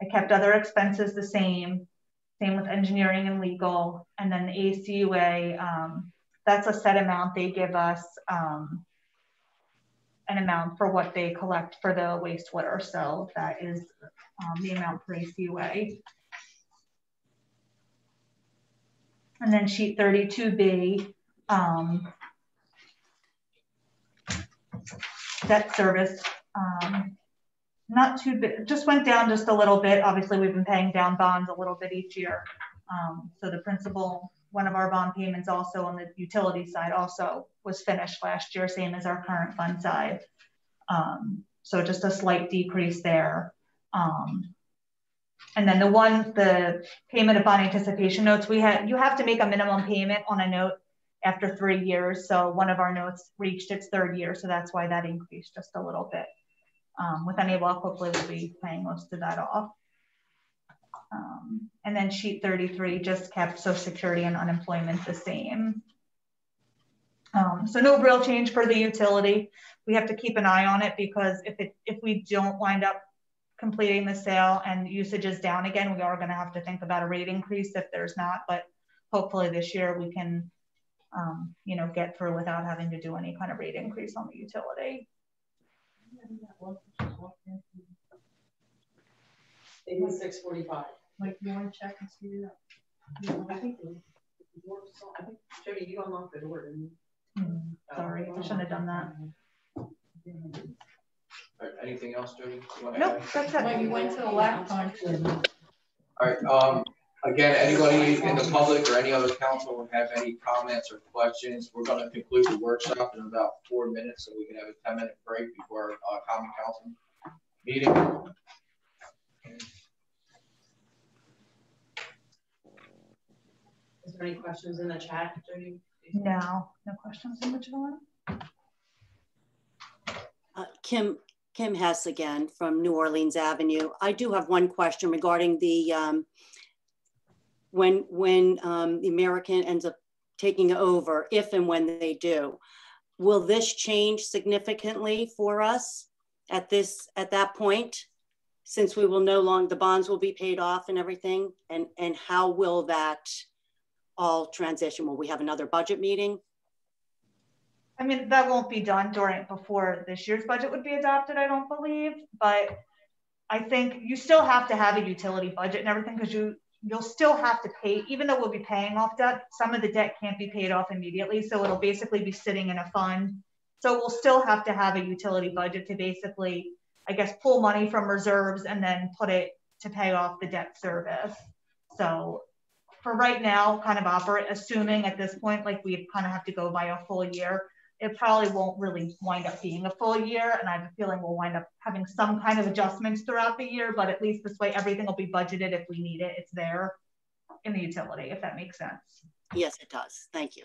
I kept other expenses the same, same with engineering and legal. And then the ACUA, um, that's a set amount they give us um, an amount for what they collect for the wastewater. So that is um, the amount for ACUA. And then sheet 32B, um, debt service, um, not too big, just went down just a little bit. Obviously, we've been paying down bonds a little bit each year. Um, so the principal, one of our bond payments also on the utility side also was finished last year, same as our current fund side. Um, so just a slight decrease there. Um, and then the one, the payment of bond anticipation notes, we had, you have to make a minimum payment on a note after three years. So one of our notes reached its third year. So that's why that increased just a little bit. Um, with luck, hopefully we'll be paying most of that off. Um, and then sheet 33 just kept social security and unemployment the same. Um, so no real change for the utility. We have to keep an eye on it because if it if we don't wind up completing the sale and usage is down again, we are going to have to think about a rate increase if there's not. But hopefully this year we can, um, you know, get through without having to do any kind of rate increase on the utility. Six forty-five. Like, you want to check and see that? Yeah, I think, I think, Jody, you unlocked the door, didn't you? Hmm, sorry, I shouldn't have done that. All right, anything else, Jody? Nope, that's it. Well, you went to the left time. All right, um, again, anybody in the public or any other council will have any comments or questions, we're gonna conclude the workshop in about four minutes, so we can have a ten minute break before, uh, common council meeting. Is there any questions in the chat, Jody? No, no questions in the chat. Uh, Kim, Kim Hess again from New Orleans Avenue. I do have one question regarding the, um, when, when um, the American ends up taking over, if and when they do, will this change significantly for us at this, at that point? Since we will no longer, the bonds will be paid off and everything, and, and how will that all transition? Will we have another budget meeting? I mean, that won't be done during before this year's budget would be adopted, I don't believe. But I think you still have to have a utility budget and everything because you you'll still have to pay, even though we'll be paying off debt, some of the debt can't be paid off immediately. So it'll basically be sitting in a fund. So we'll still have to have a utility budget to basically, I guess, pull money from reserves and then put it to pay off the debt service. So for right now, kind of operate, assuming at this point, like we kind of have to go by a full year, it probably won't really wind up being a full year. And I have a feeling we'll wind up having some kind of adjustments throughout the year, but at least this way, everything will be budgeted if we need it. It's there in the utility, if that makes sense. Yes, it does. Thank you.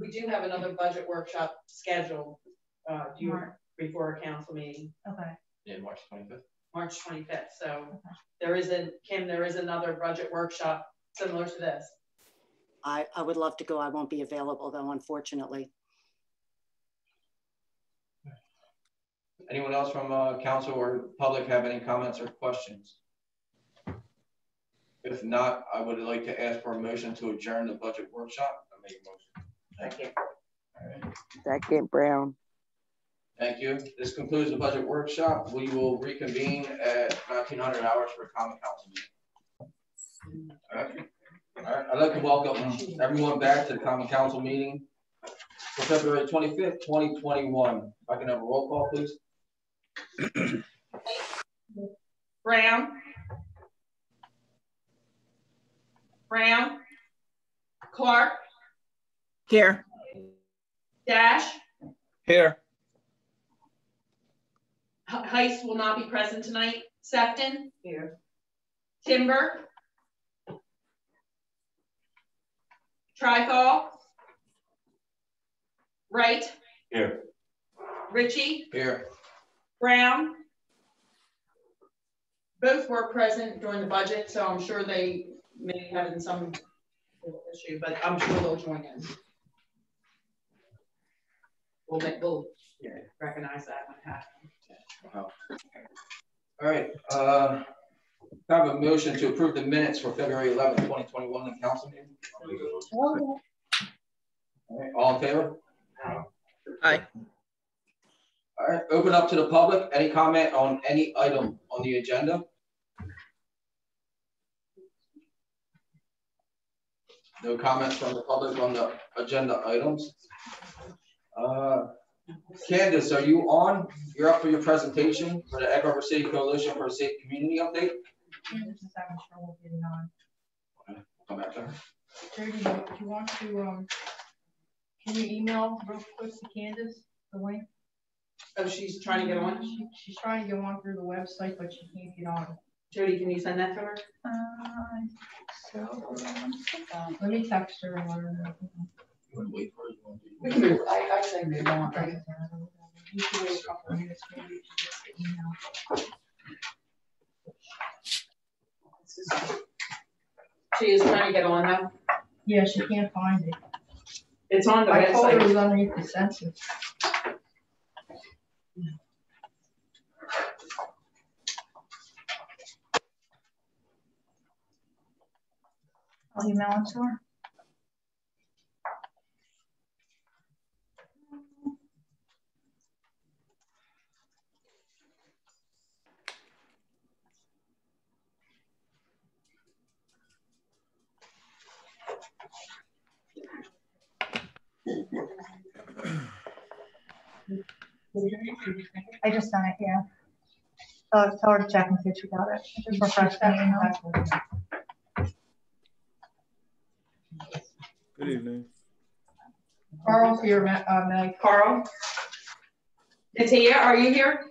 We do have another budget workshop scheduled, uh, do you, before a council meeting. Okay. Yeah, March twenty-fifth. March twenty-fifth. So there is a, Kim, there is another budget workshop similar to this. I, I would love to go. I won't be available though, unfortunately. Anyone else from uh, council or public have any comments or questions? If not, I would like to ask for a motion to adjourn the budget workshop. I make a motion. Thank you. All right. Second Brown. Thank you. This concludes the budget workshop. We will reconvene at 1900 hours for common council meeting. All right. All right. I'd like to welcome everyone back to the common council meeting for February 25th, 2021. If I can have a roll call, please. Brown. Brown. Clark. Here. Dash. Here. Heist will not be present tonight. Sefton. Here. Timber. Trifall. Wright. Here. Ritchie. Here. Brown. both were present during the budget, so I'm sure they may have in some issue, but I'm sure they'll join in. We'll make, we'll recognize that when it happens. All right, uh, I have a motion to approve the minutes for February eleventh, twenty twenty-one, the council meeting. All right, all in favor? Aye. All right, open up to the public. Any comment on any item on the agenda? No comments from the public on the agenda items. Uh, Candace, are you on? You're up for your presentation for the Egg Harbor City Coalition for a Safe Community Update? Candace is having trouble getting on. Okay, we'll Come back there. Jody, do you want to, um, can you email real quick to Candace the link? Oh, she's trying to get on? She, she's trying to get on through the website, but she can't get on. Jody, can you send that to her? Uh, so, Um, Let me text her and let her know. You wanna wait for it? You wanna do- We can move, I, I say move on. Right. You should wait a couple of minutes, maybe she gets the email. She is trying to get on now. Yeah, she can't find it. It's on the I told her it was underneath the census. I'll email it to her. I just sent it, yeah. So tell her to check and see if she got it. I Just refresh that email. Good evening. Carl, here, Ma- uh, Meg. Carl? Natia, are you here?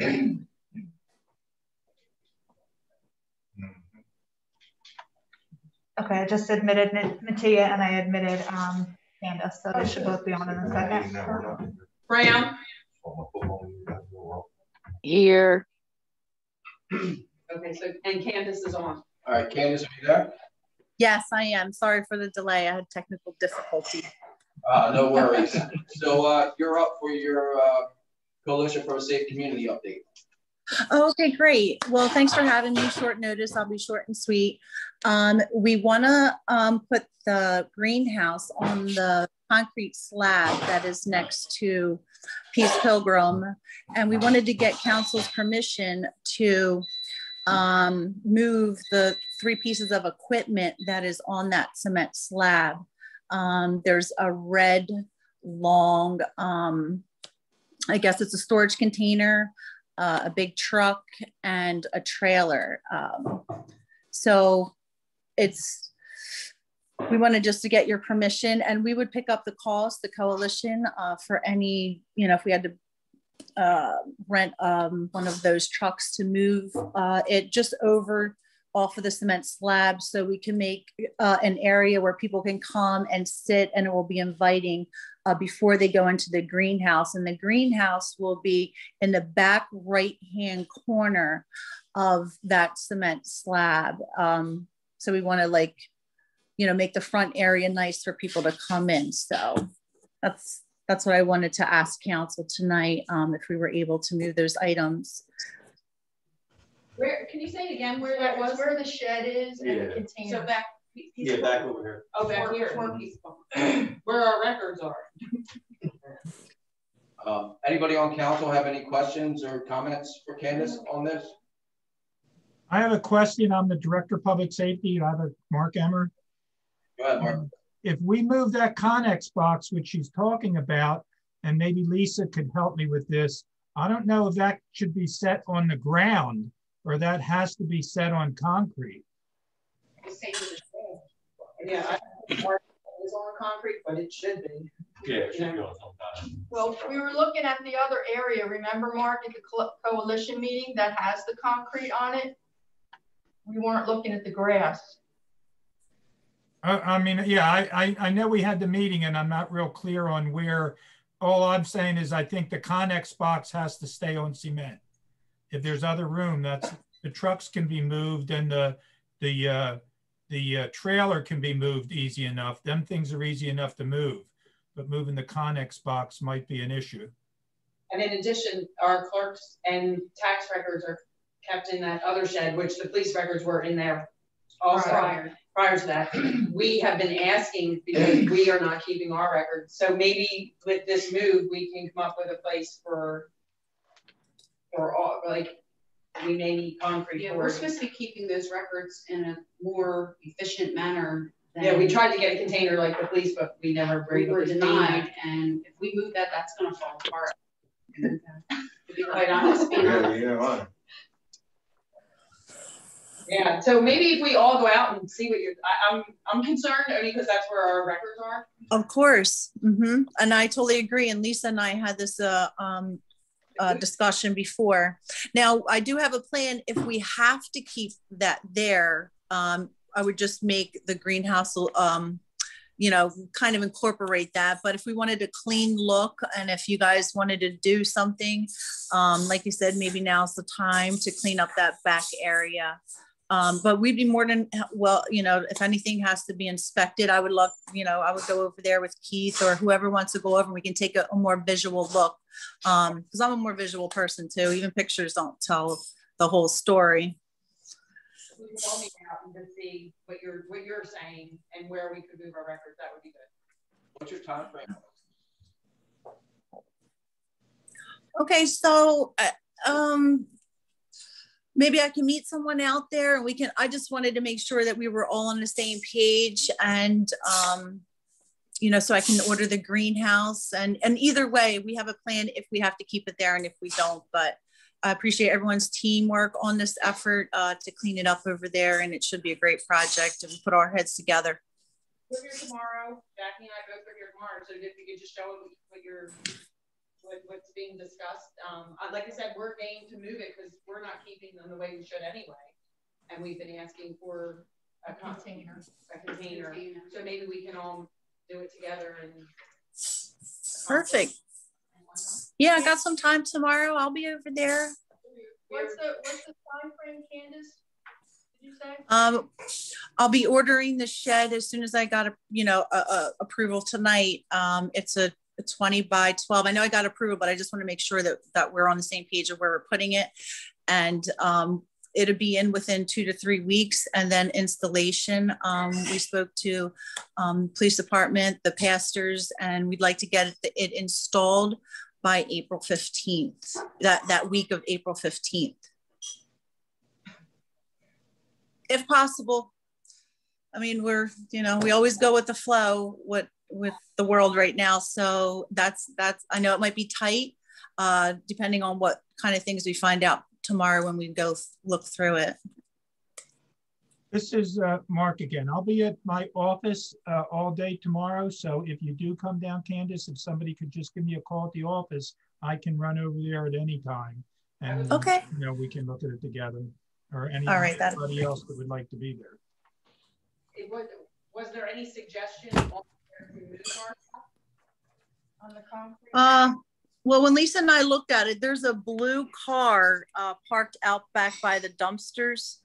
[CLEARS THROAT] Okay, I just admitted Nat- Natia and I admitted um Candace, so they should both be on in a second. Brown? Here, Okay, so, and Candace is on. All right, Candace, are you there? Yes, I am. Sorry for the delay. I had technical difficulty. Uh, no worries. So, uh, you're up for your, uh, Coalition for a Safe Community update. Okay, great. Well, thanks for having me. Short notice. I'll be short and sweet. Um, we want to um, put the greenhouse on the concrete slab that is next to Peace Pilgrim. And we wanted to get council's permission to um, move the three pieces of equipment that is on that cement slab. Um, there's a red, long, um, I guess it's a storage container, uh, a big truck, and a trailer. Um, so it's, we wanted just to get your permission and we would pick up the cost, the coalition, uh, for any, you know, if we had to uh, rent um, one of those trucks to move uh, it just over off of the cement slab so we can make uh, an area where people can come and sit and it will be inviting uh, before they go into the greenhouse. And the greenhouse will be in the back right hand corner of that cement slab. Um, so we want to like, you know, make the front area nice for people to come in. So that's that's what I wanted to ask council tonight, um, if we were able to move those items. Where, can you say it again where That that was was? where the shed is and the container. So back. Yeah, back over here. Oh, back here. [CLEARS THROAT] Where our records are. [LAUGHS] Um, anybody on council have any questions or comments for Candace on this? I have a question. I'm the Director of Public Safety. I have a Mark Emmer. Go ahead, Mark. If we move that Connex box, which she's talking about, and maybe Lisa could help me with this, I don't know if that should be set on the ground or that has to be set on concrete. The same as the shed. Yeah, I, it's on concrete, but it should be. Yeah, it should Yeah. go sometime. Well, we were looking at the other area, remember, Mark, at the co- coalition meeting that has the concrete on it? We weren't looking at the grass. Uh, I mean, yeah, I, I, I know we had the meeting and I'm not real clear on where, all I'm saying is I think the Connex box has to stay on cement. If there's other room, that's, the trucks can be moved and the, the, uh, the uh, trailer can be moved easy enough. Them things are easy enough to move, but moving the Connex box might be an issue. And in addition, our clerks and tax records are kept in that other shed, which the police records were in there also Prior. prior to that. We have been asking because we are not keeping our records. So maybe with this move, we can come up with a place for, for all, like, we may need concrete Yeah, for we're it. supposed to be keeping those records in a more efficient manner. than- Yeah, we tried to get a container like the police, but we never were We were to denied, and if we move that, that's gonna fall apart. To be quite honest, you know. yeah, Yeah, so maybe if we all go out and see what you're, I, I'm, I'm concerned only because that's where our records are. Of course. mm-hmm. And I totally agree. And Lisa and I had this uh, um, uh, discussion before. Now, I do have a plan. If we have to keep that there, um, I would just make the greenhouse, um, you know, kind of incorporate that. But if we wanted a clean look and if you guys wanted to do something, um, like you said, maybe now's the time to clean up that back area. Um, but we'd be more than well, you know, if anything has to be inspected, I would love, you know, I would go over there with Keith or whoever wants to go over. and We can take a, a more visual look um, because I'm a more visual person too. Even pictures don't tell the whole story. We can all meet out and just see what you're, what you're saying and where we could move our records, that would be good. What's your time frame? Okay, so uh, um, maybe I can meet someone out there and we can. I just wanted to make sure that we were all on the same page and um, you know, so I can order the greenhouse and and either way, we have a plan if we have to keep it there and if we don't. But I appreciate everyone's teamwork on this effort uh, to clean it up over there, and it should be a great project if we put our heads together. We're here tomorrow, Jackie and I both are here tomorrow, so if you could just show them what you're, what, what's being discussed. Um, like I said, we're game to move it because we're not keeping them the way we should anyway. And we've been asking for a container, a container, so maybe we can all do it together and. Perfect. Yeah, I got some time tomorrow. I'll be over there. What's the, what's the time frame, Candace? Did you say? Um, I'll be ordering the shed as soon as I got a, you know, a, a approval tonight. Um, it's a, a 20 by 12. I know I got approval, but I just want to make sure that, that we're on the same page of where we're putting it. And, um, it'll be in within two to three weeks and then installation. Um, we spoke to, um, police department, the pastors, and we'd like to get it, it installed by April 15th, that, that week of April 15th. If possible. I mean, we're, you know, we always go with the flow what with the world right now. So that's, that's, I know it might be tight, uh, depending on what kind of things we find out tomorrow when we go look through it. This is uh, Mark again. I'll be at my office uh, all day tomorrow. So if you do come down, Candace, if somebody could just give me a call at the office, I can run over there at any time. And, Okay. you know, we can look at it together or any, All right, anybody else that would like to be there. It was, was there any suggestion on where to On the concrete? Uh, well, when Lisa and I looked at it, there's a blue car uh, parked out back by the dumpsters.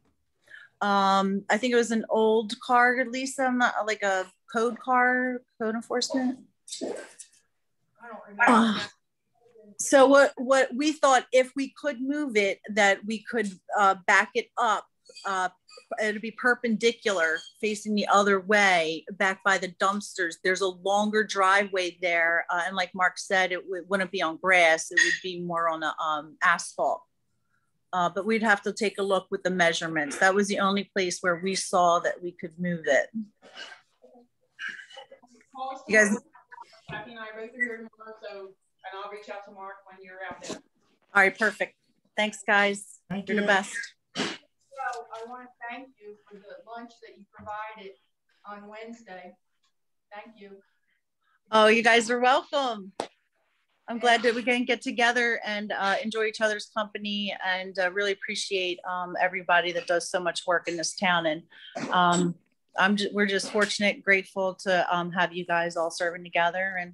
Um, I think it was an old car, Lisa, not like a code car, code enforcement. I don't remember. Ah. So what what we thought if we could move it, that we could uh, back it up. Uh, it'd be perpendicular facing the other way back by the dumpsters. There's a longer driveway there, uh, and like Mark said, it w- wouldn't be on grass. It would be more on a um, asphalt. Uh, but we'd have to take a look with the measurements. That was the only place where we saw that we could move it. You guys- tomorrow. Jackie and I both are here tomorrow, so, and I'll reach out to Mark when you're out there. All right, perfect. Thanks, guys. Thank You're the best. So I want to thank you for the lunch that you provided on Wednesday. Thank you. Oh, you guys are welcome. I'm glad that we can get together and uh, enjoy each other's company and uh, really appreciate um, everybody that does so much work in this town. And um, I'm just, we're just fortunate, grateful to um, have you guys all serving together and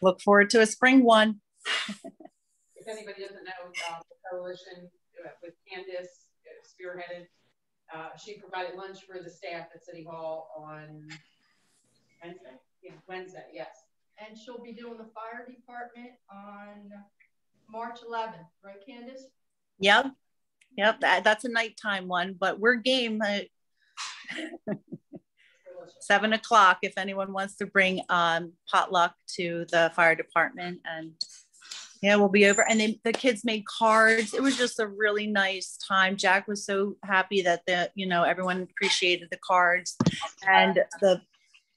look forward to a spring one. if anybody doesn't know, uh, the coalition uh, with Candace spearheaded, uh, she provided lunch for the staff at City Hall on Wednesday. Yeah, Wednesday, yes. And she'll be doing the fire department on March 11th, right, Candace? Yep. Yep. That, that's a nighttime one, but we're game. Uh, seven o'clock if anyone wants to bring um, potluck to the fire department and yeah we'll be over. And the kids made cards. It was just a really nice time. Jack was so happy that the you know everyone appreciated the cards. And the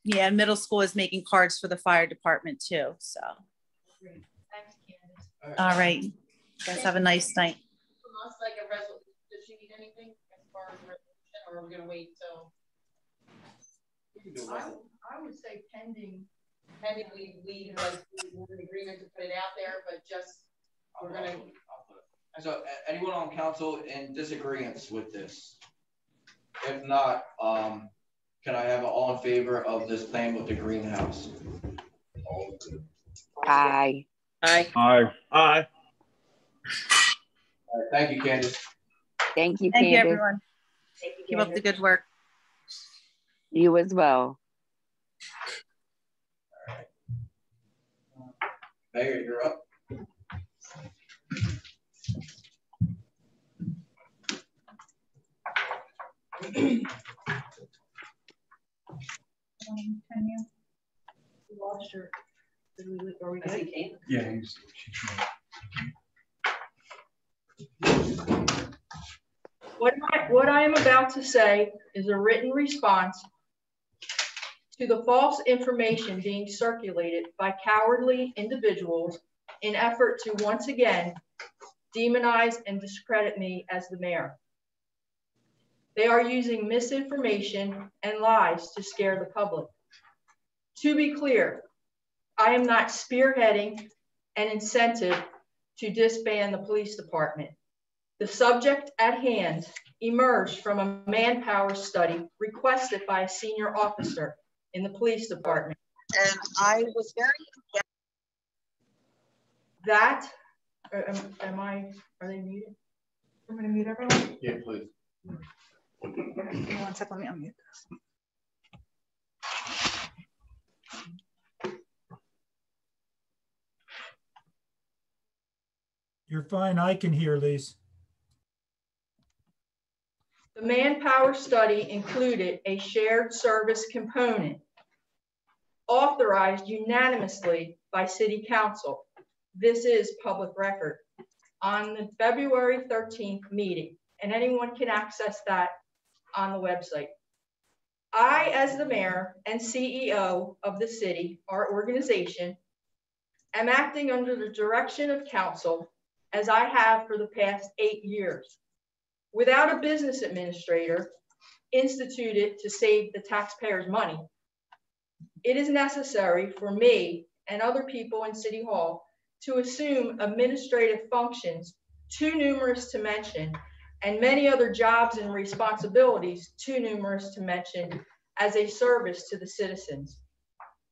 yeah middle school is making cards for the fire department too so. All right. You guys have a nice night. Like a resolution, does she need anything as far as resolution, or are we gonna wait till? I, I would say pending. Pending, we, we like, we have an agreement to put it out there, but just, we're gonna, So anyone on council in disagreement with this? If not, um, can I have all in favor of this plan with the greenhouse? Aye. Aye. Aye. Aye. All right, Thank you, Candace. Thank you, thank you Candace. everyone keep up the good work You as well. Mayor, you're up. Um, you? Your, we, are we good? Yeah. he's- What I, what I am about to say is a written response to the false information being circulated by cowardly individuals in effort to once again demonize and discredit me as the mayor. They are using misinformation and lies to scare the public. To be clear, I am not spearheading an incentive to disband the police department. The subject at hand emerged from a manpower study requested by a senior officer in the police department. And I was very that, uh, am, am I, are they muted? I'm gonna mute everyone. Yeah, please. One sec. Let me unmute this. You're fine. I can hear, Lise. The manpower study included a shared service component authorized unanimously by city council. This is public record on the February 13th meeting, and anyone can access that on the website. I, as the mayor and CEO of the city, our organization, am acting under the direction of council as I have for the past eight years without a business administrator instituted to save the taxpayers money, it is necessary for me and other people in City Hall to assume administrative functions too numerous to mention and many other jobs and responsibilities too numerous to mention as a service to the citizens.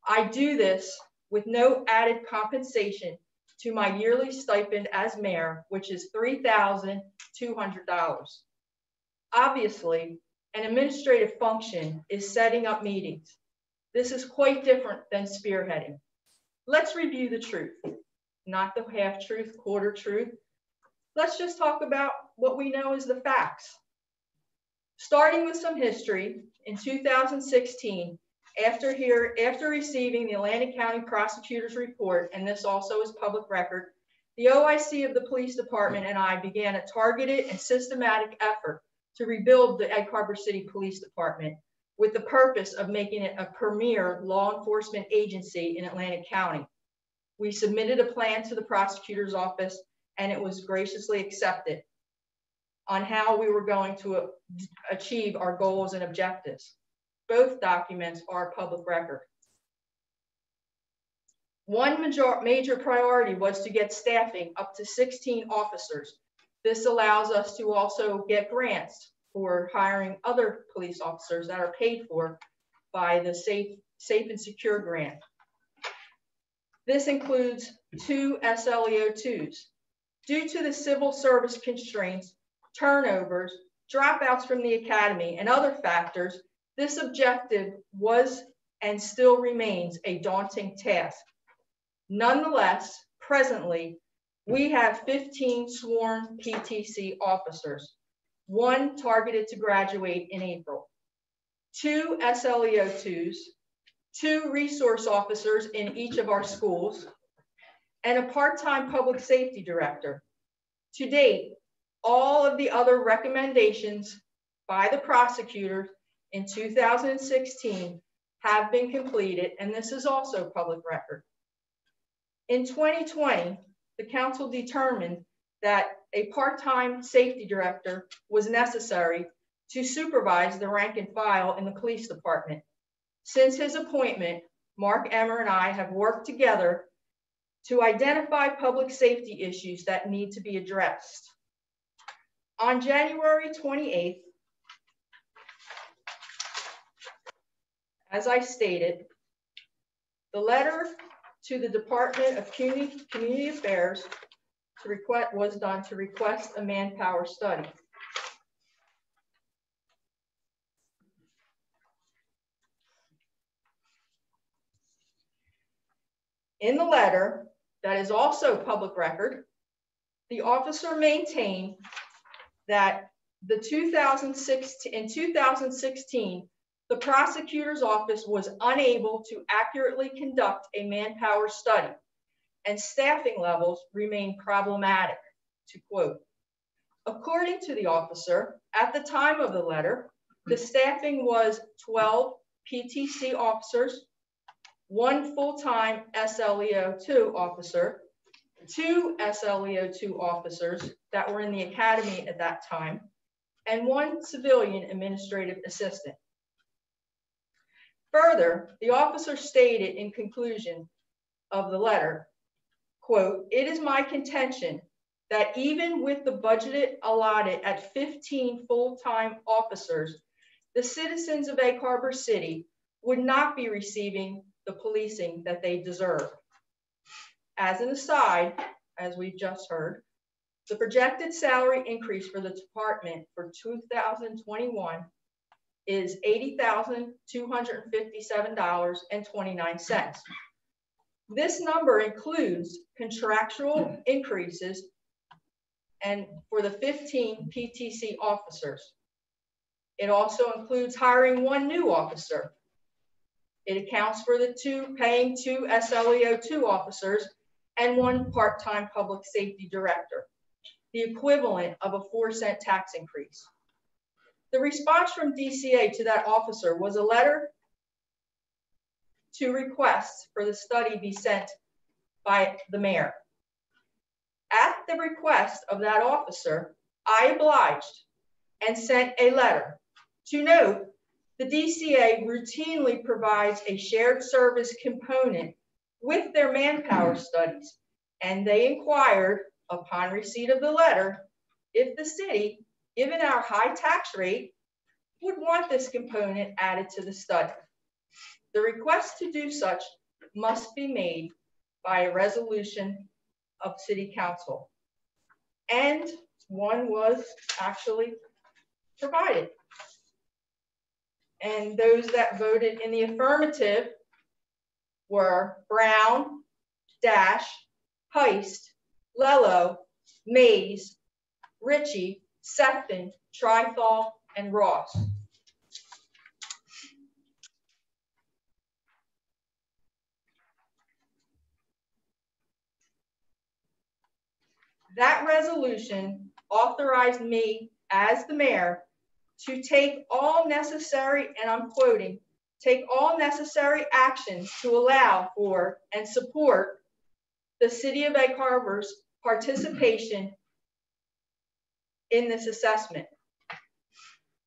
I do this with no added compensation to my yearly stipend as mayor, which is $3,200. Obviously, an administrative function is setting up meetings. This is quite different than spearheading. Let's review the truth, not the half truth, quarter truth. Let's just talk about what we know is the facts. Starting with some history, in 2016, after here, after receiving the Atlantic County Prosecutor's report, and this also is public record, the OIC of the police department and I began a targeted and systematic effort to rebuild the Egg Harbor City Police Department with the purpose of making it a premier law enforcement agency in Atlantic County. We submitted a plan to the prosecutor's office and it was graciously accepted on how we were going to achieve our goals and objectives. Both documents are public record. One major, major priority was to get staffing up to 16 officers. This allows us to also get grants for hiring other police officers that are paid for by the Safe, Safe and Secure grant. This includes two SLEO2s. Due to the civil service constraints, turnovers, dropouts from the academy, and other factors, this objective was and still remains a daunting task. Nonetheless, presently, we have 15 sworn PTC officers, one targeted to graduate in April, two SLEO2s, two resource officers in each of our schools, and a part-time public safety director. To date, all of the other recommendations by the prosecutor in 2016 have been completed, and this is also public record. In 2020, the council determined that a part-time safety director was necessary to supervise the rank and file in the police department. Since his appointment, Mark Emmer and I have worked together to identify public safety issues that need to be addressed. On January 28th, as I stated, the letter to the Department of Community, Affairs to request was done to request a manpower study. In the letter, that is also public record, the officer maintained that the 2006 in 2016, the prosecutor's office was unable to accurately conduct a manpower study and staffing levels remain problematic, to quote. According to the officer, at the time of the letter, the staffing was 12 PTC officers, one full-time SLEO2 officer, two SLEO2 officers that were in the academy at that time, and one civilian administrative assistant. Further, the officer stated in conclusion of the letter, quote, it is my contention that even with the budgeted allotted at 15 full-time officers, the citizens of Egg Harbor City would not be receiving the policing that they deserve. As an aside, as we've just heard, the projected salary increase for the department for 2021 is $80,257.29. This number includes contractual increases and for the 15 PTC officers. It also includes hiring one new officer. It accounts for the two paying two SLEO2 officers and one part-time public safety director, the equivalent of a four cent tax increase. The response from DCA to that officer was a letter to request for the study be sent by the mayor. At the request of that officer, I obliged and sent a letter to note the DCA routinely provides a shared service component with their manpower studies, and they inquired upon receipt of the letter if the city given our high tax rate, would want this component added to the study. The request to do such must be made by a resolution of City Council. And one was actually provided. And those that voted in the affirmative were Brown, Dash, Heist, Lello, Mays, Ritchie, Sefton, Trithol, and Ross. That resolution authorized me as the mayor to take all necessary, and I'm quoting, take all necessary actions to allow for and support the city of Egg Harbor's participation in this assessment.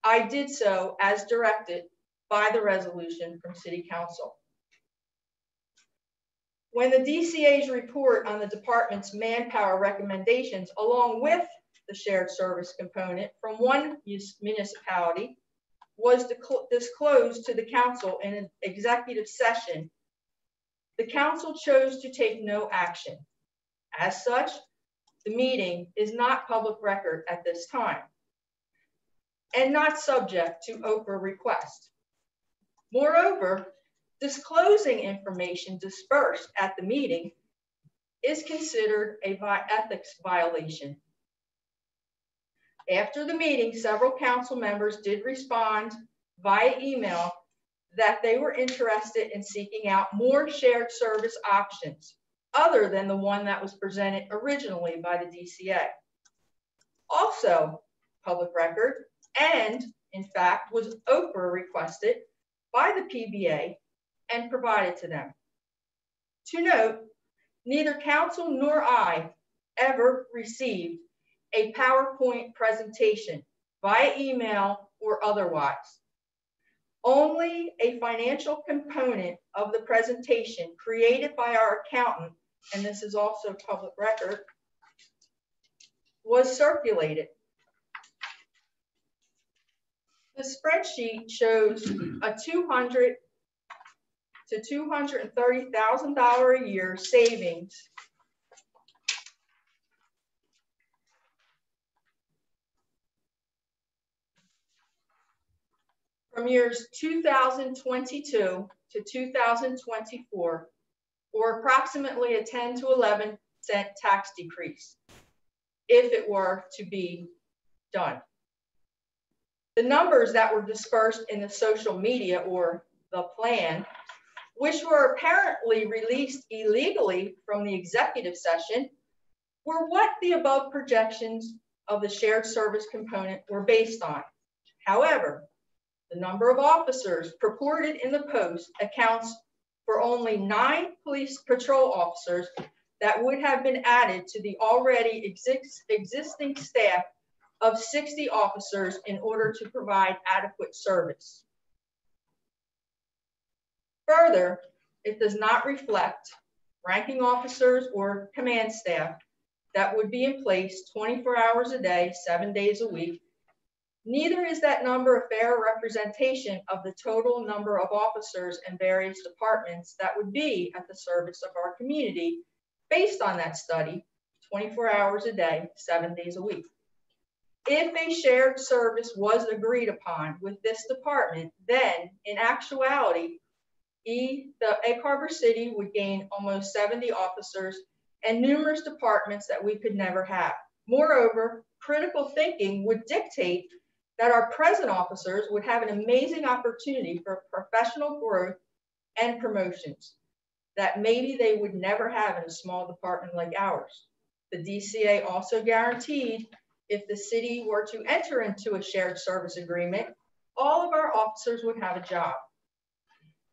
I did so as directed by the resolution from City Council. When the DCA's report on the department's manpower recommendations, along with the shared service component from one municipality was disclosed to the council in an executive session, the council chose to take no action. As such, the meeting is not public record at this time and not subject to OPRA request. Moreover, disclosing information dispersed at the meeting is considered a ethics violation. After the meeting, several council members did respond via email that they were interested in seeking out more shared service options other than the one that was presented originally by the DCA. Also, public record, and in fact was OPRA requested by the PBA and provided to them. To note, neither council nor I ever received a PowerPoint presentation via email or otherwise. Only a financial component of the presentation created by our accountant, and this is also public record, was circulated. The spreadsheet shows a 200 to $230,000 a year savings from years 2022 to 2024, or approximately a 10 to 11 cent tax decrease if it were to be done. The numbers that were dispersed in the social media or the plan which were apparently released illegally from the executive session, were what the above projections of the shared service component were based on. However, the number of officers purported in the post accounts for only nine police patrol officers that would have been added to the already exist existing staff of 60 officers in order to provide adequate service. Further, it does not reflect ranking officers or command staff that would be in place 24 hours a day, seven days a week. Neither is that number a fair representation of the total number of officers in various departments that would be at the service of our community based on that study, 24 hours a day, seven days a week. If a shared service was agreed upon with this department, then in actuality, E, the Egg Harbor City would gain almost 70 officers and numerous departments that we could never have. Moreover, critical thinking would dictate that our present officers would have an amazing opportunity for professional growth and promotions that maybe they would never have in a small department like ours. The DCA also guaranteed if the city were to enter into a shared service agreement, all of our officers would have a job.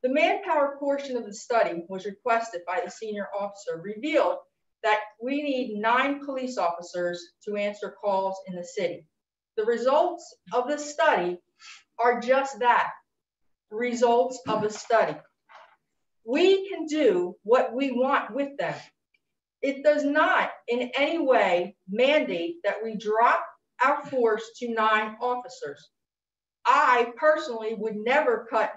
The manpower portion of the study was requested by the senior officer revealed that we need nine police officers to answer calls in the city. The results of the study are just that, results of a study. We can do what we want with them. It does not in any way mandate that we drop our force to nine officers. I personally would never cut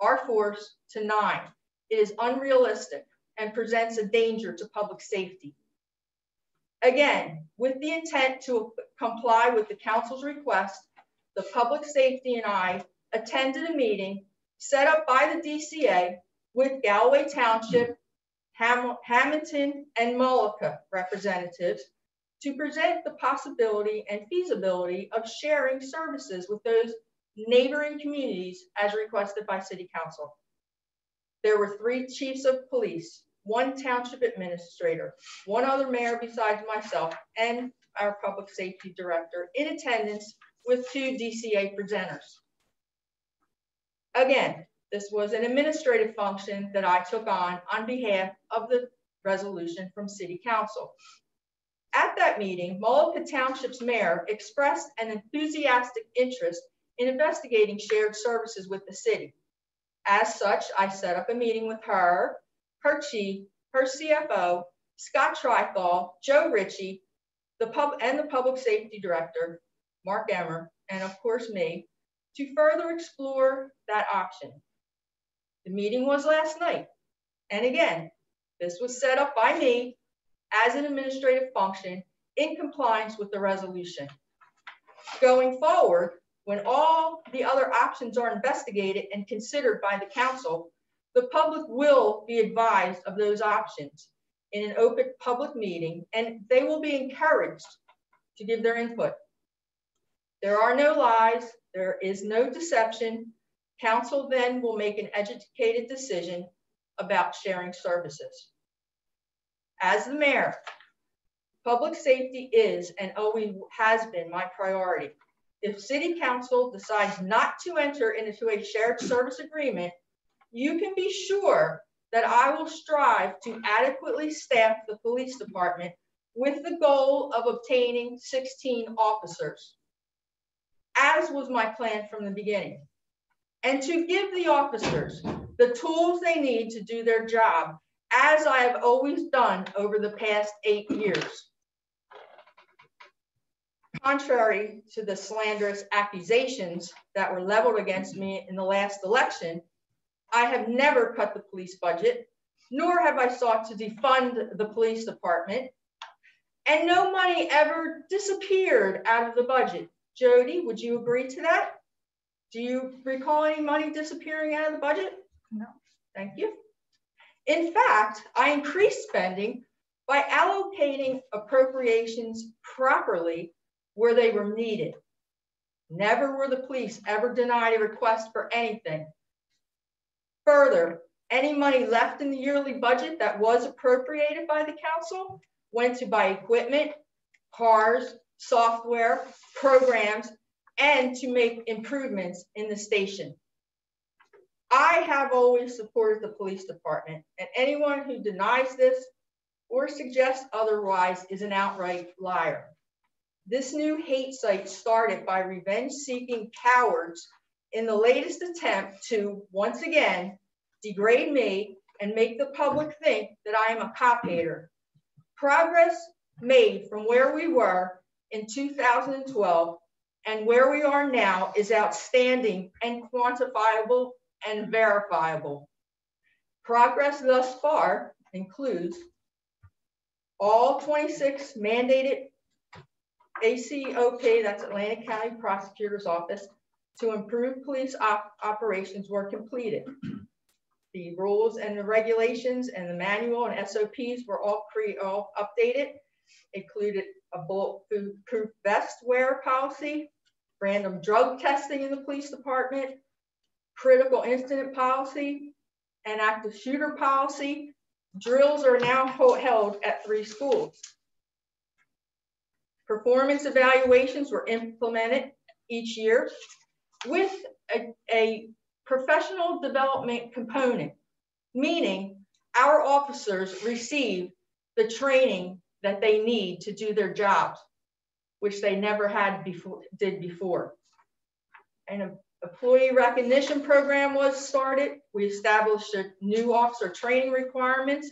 our force to nine. It is unrealistic and presents a danger to public safety. Again, with the intent to comply with the council's request, the public safety and I attended a meeting set up by the DCA with Galloway Township, Ham Hamilton, and Mullica representatives to present the possibility and feasibility of sharing services with those neighboring communities as requested by city council. There were three chiefs of police, one township administrator, one other mayor besides myself, and our public safety director in attendance with two DCA presenters. Again, this was an administrative function that I took on on behalf of the resolution from city council. At that meeting, Mullica Township's mayor expressed an enthusiastic interest in investigating shared services with the city. As such, I set up a meeting with her, her chief, her CFO, Scott Trithall, Joe Ritchie, the pub and the public safety director, Mark Emmer, and of course me, to further explore that option. The meeting was last night. And again, this was set up by me as an administrative function in compliance with the resolution. Going forward, when all the other options are investigated and considered by the council, the public will be advised of those options in an open public meeting, and they will be encouraged to give their input. There are no lies, there is no deception. Council then will make an educated decision about sharing services. As the mayor, public safety is and always has been my priority. If city council decides not to enter into a shared service agreement, you can be sure that I will strive to adequately staff the police department with the goal of obtaining 16 officers, as was my plan from the beginning, and to give the officers the tools they need to do their job, as I have always done over the past eight years. Contrary to the slanderous accusations that were leveled against me in the last election, I have never cut the police budget, nor have I sought to defund the police department. And no money ever disappeared out of the budget. Jody, would you agree to that? Do you recall any money disappearing out of the budget? No. Thank you. In fact, I increased spending by allocating appropriations properly where they were needed. Never were the police ever denied a request for anything. Further, any money left in the yearly budget that was appropriated by the council went to buy equipment, cars, software, programs, and to make improvements in the station. I have always supported the police department, and anyone who denies this or suggests otherwise is an outright liar. This new hate site started by revenge-seeking cowards in the latest attempt to, once again, degrade me and make the public think that I am a cop hater. Progress made from where we were in 2012 and where we are now is outstanding and quantifiable and verifiable. Progress thus far includes all 26 mandated ACOP, that's Atlantic County Prosecutor's Office, to improve police op operations were completed. The rules and the regulations and the manual and SOPs were all pre all updated, included a bulletproof vest wear policy, random drug testing in the police department, critical incident policy, and active shooter policy. Drills are now held at three schools. Performance evaluations were implemented each year with a, a professional development component, meaning our officers receive the training that they need to do their jobs, which they never had before, did before. An employee recognition program was started. We established a new officer training requirements,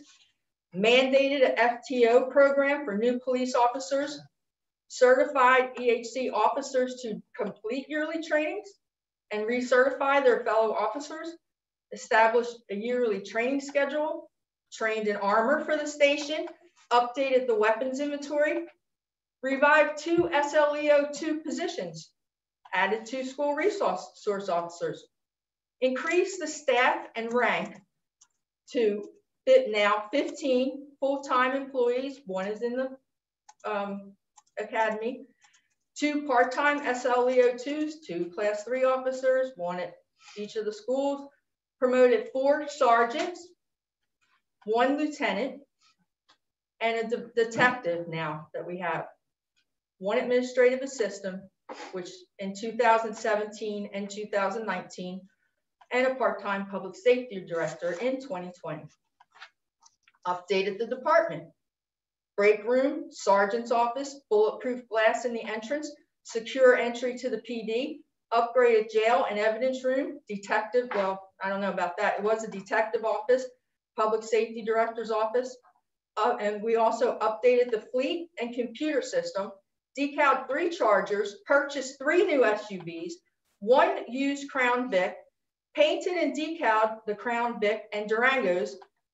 mandated an FTO program for new police officers, certified EHC officers to complete yearly trainings and recertify their fellow officers, established a yearly training schedule, trained in armor for the station, updated the weapons inventory, revived two SLEO2 positions, added two school resource officers, increased the staff and rank to fit now 15 full-time employees. One is in the um, academy, two part-time SLEO2s, two class three officers, one at each of the schools, promoted four sergeants, one lieutenant, and a de detective now that we have, one administrative assistant, which in 2017 and 2019, and a part-time public safety director in 2020. Updated the department, break room, sergeant's office, bulletproof glass in the entrance, secure entry to the PD, upgraded jail and evidence room, detective, well, I don't know about that. It was a detective office, public safety director's office, Uh, and we also updated the fleet and computer system, decaled three Chargers, purchased three new SUVs, one used Crown Vic, painted and decaled the Crown Vic and Durangos,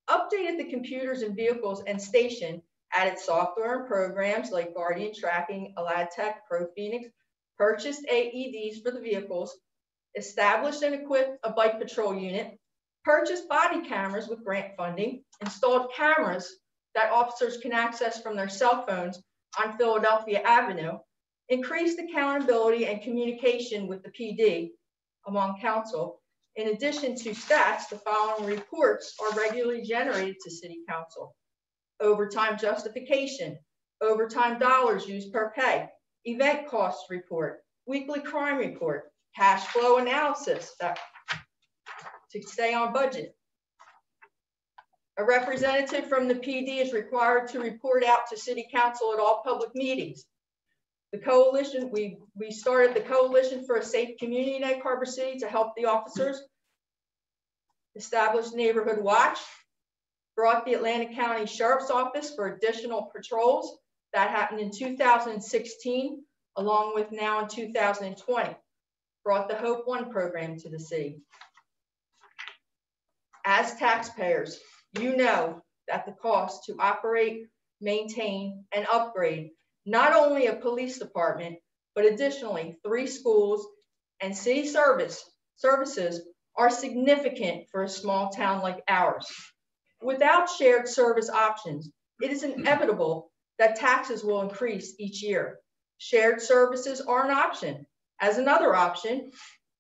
updated the computers and vehicles and station, added software and programs like Guardian Tracking, Aladtec, Pro Phoenix, purchased AEDs for the vehicles, established and equipped a bike patrol unit, purchased body cameras with grant funding, installed cameras that officers can access from their cell phones on Philadelphia Avenue, increased accountability and communication with the PD among council. In addition to stats, the following reports are regularly generated to City Council. Overtime justification, overtime dollars used per pay, event costs report, weekly crime report, cash flow analysis that, to stay on budget. A representative from the PD is required to report out to City Council at all public meetings. The coalition, we, we started the Coalition for a Safe Community in Harbor City to help the officers. establish Neighborhood Watch, brought the Atlantic County Sheriff's Office for additional patrols. That happened in 2016, along with now in 2020. Brought the Hope One program to the city. As taxpayers, you know that the cost to operate, maintain, and upgrade not only a police department, but additionally three schools and city service services are significant for a small town like ours. Without shared service options, it is inevitable that taxes will increase each year. Shared services are an option. As another option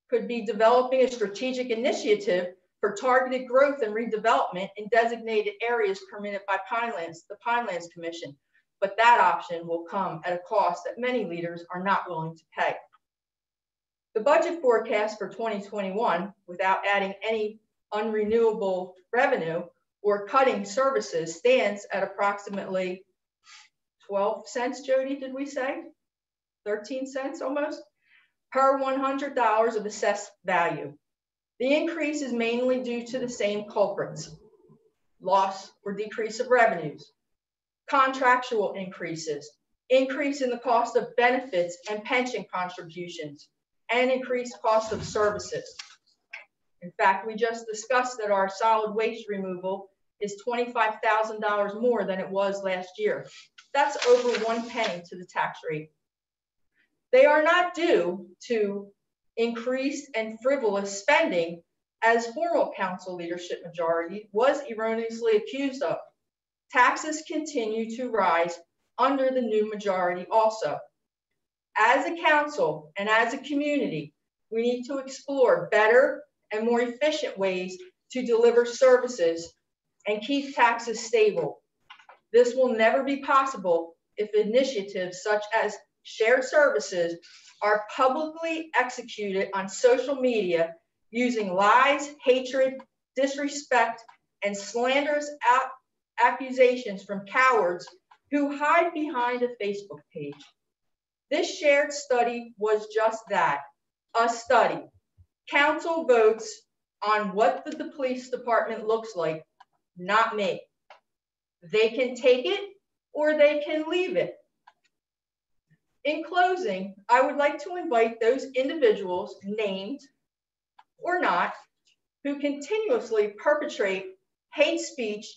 could be developing a strategic initiative for targeted growth and redevelopment in designated areas permitted by Pinelands, the Pinelands Commission, but that option will come at a cost that many leaders are not willing to pay. The budget forecast for 2021, without adding any unrenewable revenue or cutting services, stands at approximately 12 cents, Jody, did we say? 13 cents almost, per $100 of assessed value. The increase is mainly due to the same culprits, loss or decrease of revenues, contractual increases, increase in the cost of benefits and pension contributions, and increased cost of services. In fact, we just discussed that our solid waste removal is $25,000 more than it was last year. That's over one penny to the tax rate. They are not due to increased and frivolous spending as former council leadership majority was erroneously accused of. Taxes continue to rise under the new majority also. As a council and as a community, we need to explore better and more efficient ways to deliver services and keep taxes stable. This will never be possible if initiatives such as shared services are publicly executed on social media using lies, hatred, disrespect, and slanderous accusations from cowards who hide behind a Facebook page. This shared study was just that, a study. Council votes on what the, the police department looks like, not me. They can take it or they can leave it. In closing, I would like to invite those individuals named or not who continuously perpetrate hate speech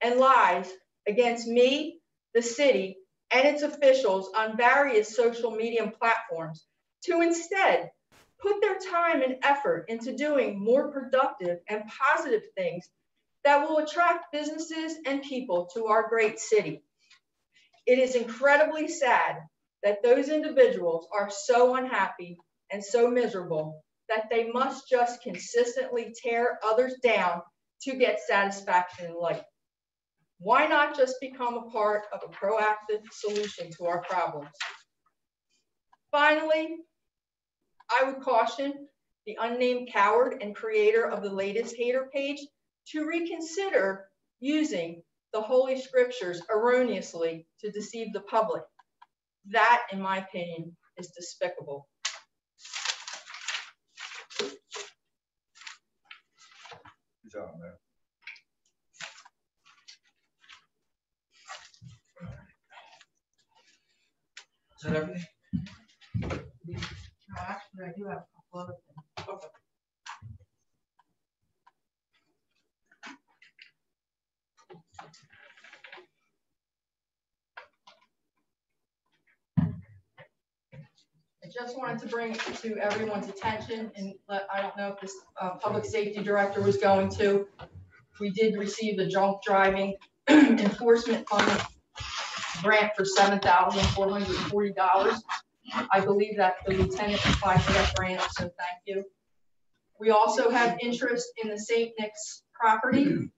and lies against me, the city, and its officials on various social media platforms to instead put their time and effort into doing more productive and positive things that will attract businesses and people to our great city. It is incredibly sad that those individuals are so unhappy and so miserable that they must just consistently tear others down to get satisfaction in life. Why not just become a part of a proactive solution to our problems? Finally, I would caution the unnamed coward and creator of the latest hater page to reconsider using the Holy Scriptures erroneously to deceive the public. That, in my opinion, is despicable. Good job, man. Is that everything? Actually, I do have a couple other things. Okay. I just wanted to bring to everyone's attention, and let, I don't know if this uh, public safety director was going to. We did receive the drunk driving [CLEARS THROAT] enforcement fund grant for $7,440. I believe that the lieutenant applied for that grant, so thank you. We also have interest in the St. Nick's property.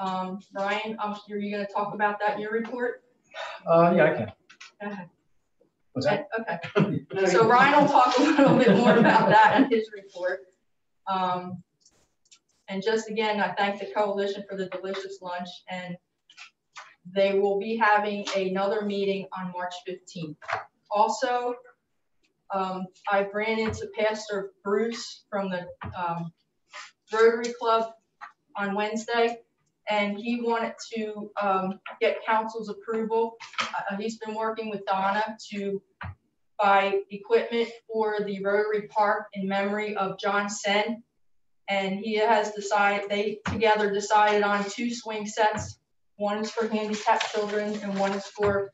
Um, Brian, I'm sure you're gonna talk about that in your report? Uh, yeah, I can. Go ahead. What's that? Okay, so Ryan will talk a little bit more about that in his report. Um, and just again, I thank the coalition for the delicious lunch and they will be having another meeting on March 15th. Also, um, I ran into Pastor Bruce from the um, Rotary Club on Wednesday, and he wanted to um, get council's approval. Uh, he's been working with Donna to buy equipment for the Rotary Park in memory of John Sen. And he has decided, they together decided on two swing sets. One is for handicapped children and one is for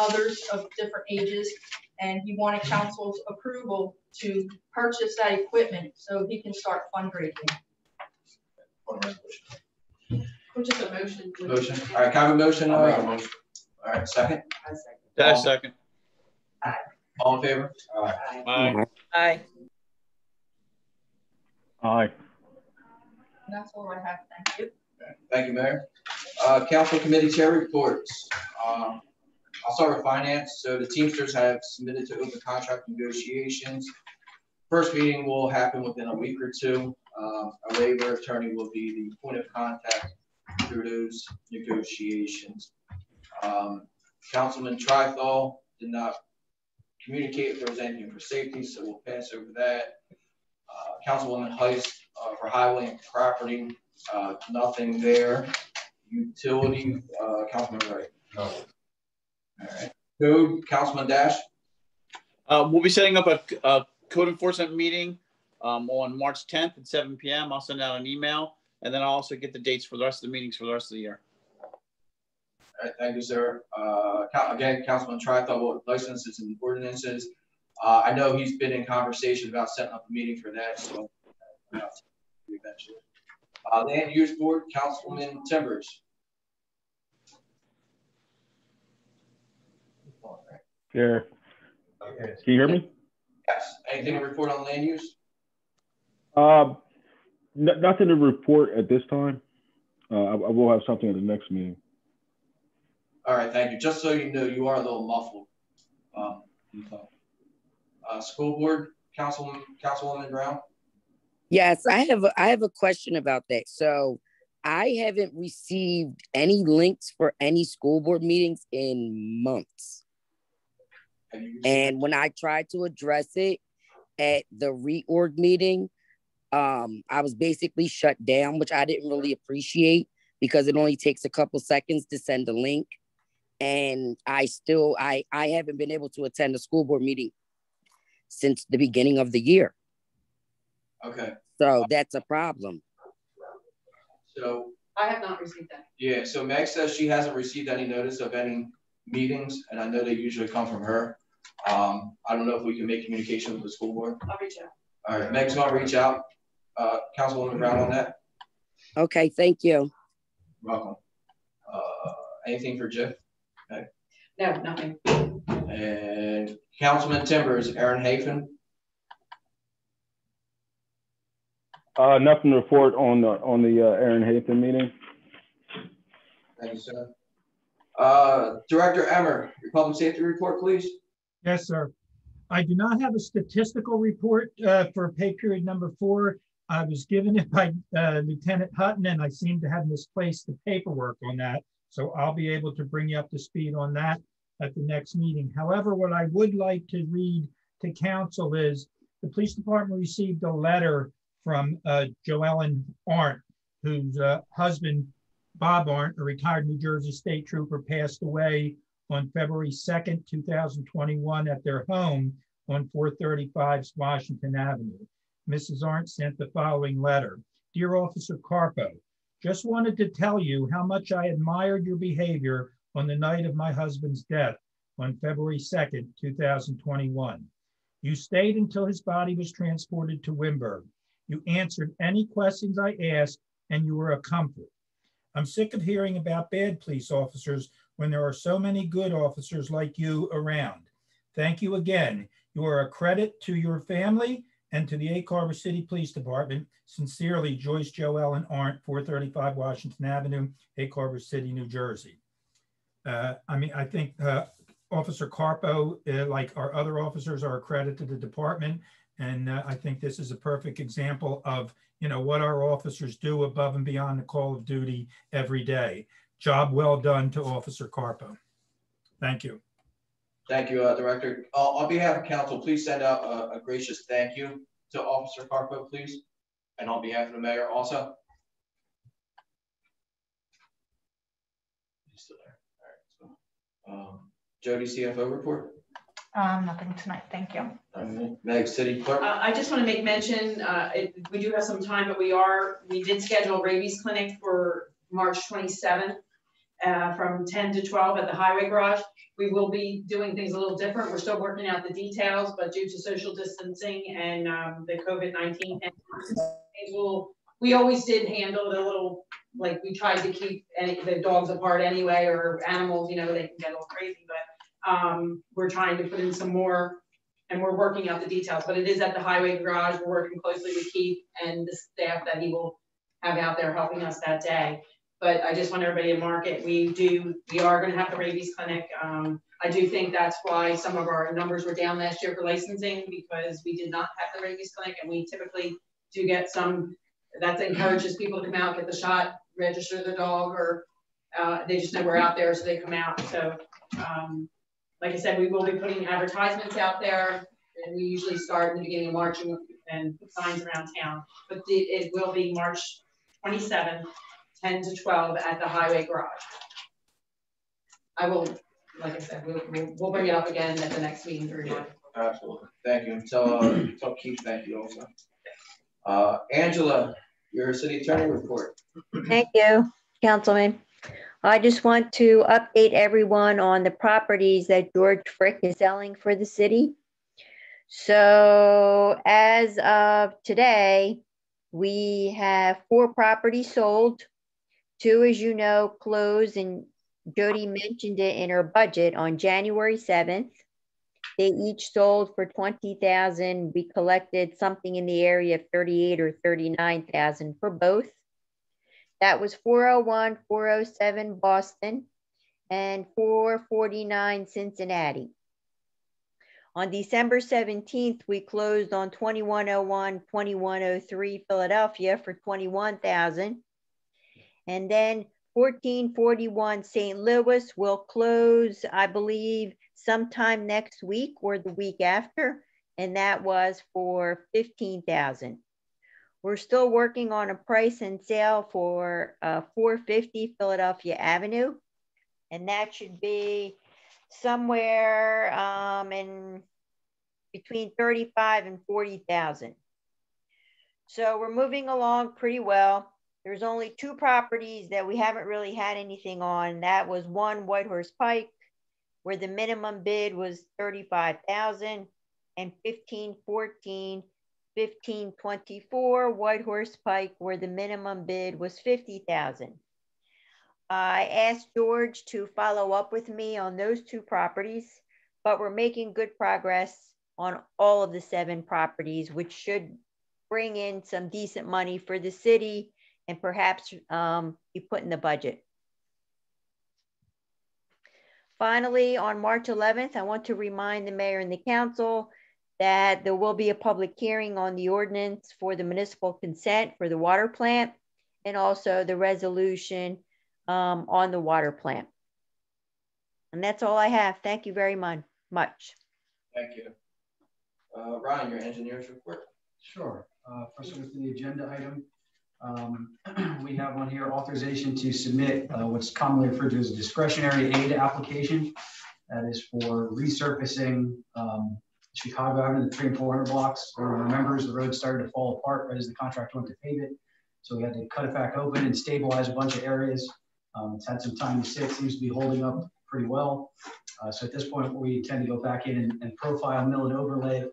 others of different ages. And he wanted council's approval to purchase that equipment so he can start fundraising. Which is a motion. Motion, all right, can I have a motion? I'll make a uh, motion. All right, second, I second. Yeah, second. all in favor? Aye. Aye. Aye. Aye. And that's all I have. Thank you. Thank you, Mayor. Uh, council committee chair reports. Um, I'll start with finance. So the Teamsters have submitted to open contract negotiations. First meeting will happen within a week or two. Uh, a labor attorney will be the point of contact through those negotiations. Um, Councilman Trithol did not communicate if there was anything for safety, so we'll pass over that. Uh, Councilwoman Heist, uh, for highway and property, uh, nothing there. Utility, uh, Councilman Wright. No. All right. Code, Councilman Dash. Uh, we'll be setting up a, a code enforcement meeting um, on March 10th at 7 p.m. I'll send out an email and then I'll also get the dates for the rest of the meetings for the rest of the year. All right, thank you, sir. Uh, again, Councilman Trithol, licenses and ordinances. Uh, I know he's been in conversation about setting up a meeting for that, so. uh, eventually. Uh, Land Use Board, Councilman Timbers. Chair, Okay. can you hear me? Yes, anything to report on land use? Uh, n- nothing to report at this time. Uh, I, I will have something at the next meeting. All right, thank you. Just so you know, you are a little muffled. Um, you talk. Uh, School Board, Councilwoman, Councilwoman Brown? Yes, I have a, I have a question about that. So I haven't received any links for any school board meetings in months. Have you received- And when I tried to address it at the reorg meeting, um, I was basically shut down, which I didn't really appreciate because it only takes a couple seconds to send a link. And I still I I haven't been able to attend a school board meeting since the beginning of the year. Okay, So that's a problem. so, I have not received that. yeah, so Meg says she hasn't received any notice of any meetings, and I know they usually come from her. Um, I don't know if we can make communication with the school board. I'll reach out. All right, Meg's gonna reach out. Uh, Councilwoman Brown on that? Okay, thank you. Welcome. Uh, anything for Jeff? No, nothing. And Councilman Timbers, Aaron Hafen? Uh, nothing to report on the, on the, uh, Aaron Hayton meeting. Thank you, sir. Uh, Director Emmer, your public safety report, please. Yes, sir. I do not have a statistical report uh, for pay period number four. I was given it by uh, Lieutenant Hutton, and I seem to have misplaced the paperwork on that. So I'll be able to bring you up to speed on that at the next meeting. However, what I would like to read to council is the police department received a letter from uh, Joellen Arndt, whose uh, husband, Bob Arndt, a retired New Jersey state trooper, passed away on February 2nd, 2021 at their home on 435 Washington Avenue. Mrs. Arndt sent the following letter. Dear Officer Carpo, just wanted to tell you how much I admired your behavior on the night of my husband's death on February 2nd, 2021. You stayed until his body was transported to Wimberg. You answered any questions I asked and you were a comfort. I'm sick of hearing about bad police officers when there are so many good officers like you around. Thank you again. You are a credit to your family and to the Egg Harbor City Police Department. Sincerely, Joyce Joel and Arndt, 435 Washington Avenue, Egg Harbor City, New Jersey. Uh, I mean, I think uh, Officer Carpo, uh, like our other officers, are a credit to the department. And uh, I think this is a perfect example of, you know, what our officers do above and beyond the call of duty every day. Job well done to Officer Carpo. Thank you. Thank you, uh, Director. Uh, on behalf of council, please send out a, a gracious thank you to Officer Carpo, please. And on behalf of the mayor also. He's still there. All right, so, um, Jody, CFO report. Um, nothing tonight, thank you. Meg, City Clerk. Uh, I just want to make mention, uh, it, we do have some time, but we are, we did schedule a rabies clinic for March 27th uh, from 10 to 12 at the highway garage. We will be doing things a little different. We're still working out the details, but due to social distancing and um, the COVID-19, will we always did handle it a little, like we tried to keep any, the dogs apart anyway, or animals, you know, they can get a little crazy, but um, we're trying to put in some more and we're working out the details, but it is at the highway garage. We're working closely with Keith and the staff that he will have out there helping us that day but I just want everybody to mark it. We do, we are going to have the rabies clinic. Um, I do think that's why some of our numbers were down last year for licensing because we did not have the rabies clinic and we typically do get some, that encourages people to come out, get the shot, register the dog or uh, they just know we're out there so they come out. So um, like I said, we will be putting advertisements out there and we usually start in the beginning of March and, and put signs around town, but the, it will be March 27th 10 to 12 at the highway garage. I will, like I said, we'll, we'll, we'll bring it up again at the next meeting for you. Absolutely. Thank you. Tell, uh, tell Keith thank you also. Uh, Angela, your city attorney report. Thank you, Councilman. I just want to update everyone on the properties that George Frick is selling for the city. So as of today, we have four properties sold. Two, as you know, closed and Jody mentioned it in her budget on January 7th. They each sold for 20,000. We collected something in the area of 38 or 39,000 for both. That was 401, 407 Boston and 449 Cincinnati. On December 17th, we closed on 2101, 2103 Philadelphia for 21,000. And then 1441 St. Louis will close, I believe, sometime next week or the week after. And that was for 15,000. We're still working on a price and sale for uh, 450 Philadelphia Avenue. And that should be somewhere um, in between 35 and 40,000. So we're moving along pretty well. There's only two properties that we haven't really had anything on. That was one Whitehorse Pike, where the minimum bid was 35,000 and 1514, 1524 Whitehorse Pike, where the minimum bid was 50,000. I asked George to follow up with me on those two properties, but we're making good progress on all of the seven properties, which should bring in some decent money for the city and perhaps um, be put in the budget. Finally, on March 11th, I want to remind the mayor and the council that there will be a public hearing on the ordinance for the municipal consent for the water plant and also the resolution um, on the water plant. And that's all I have. Thank you very much. Thank you. Uh, Ryan, your engineer's report. Sure. Uh, first with the agenda item, um, [CLEARS THROAT] we have one here authorization to submit uh, what's commonly referred to as a discretionary aid application That is for resurfacing um, Chicago Avenue, the three and 400 blocks. Everyone remembers the road started to fall apart right as the contractor went to pave it. So we had to cut it back open and stabilize a bunch of areas. Um, it's had some time to sit, seems to be holding up pretty well. Uh, so at this point, we intend to go back in and, and profile, mill, and overlay.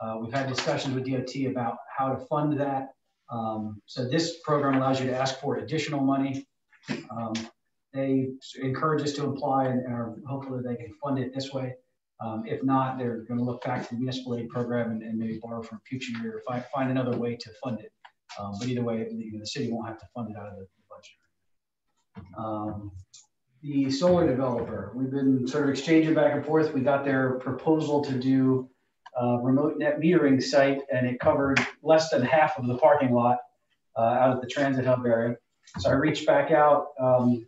Uh, we've had discussions with DOT about how to fund that. Um, so this program allows you to ask for additional money. Um, they encourage us to apply and, hopefully they can fund it this way. Um, if not, they're going to look back to the municipal aid program and, and maybe borrow from future year or find, find another way to fund it. Um, but either way, the, the, city won't have to fund it out of the budget. Um, the solar developer, we've been sort of exchanging back and forth. We got their proposal to do a remote net metering site, and it covered less than half of the parking lot uh, out at the transit hub area. So I reached back out. Um,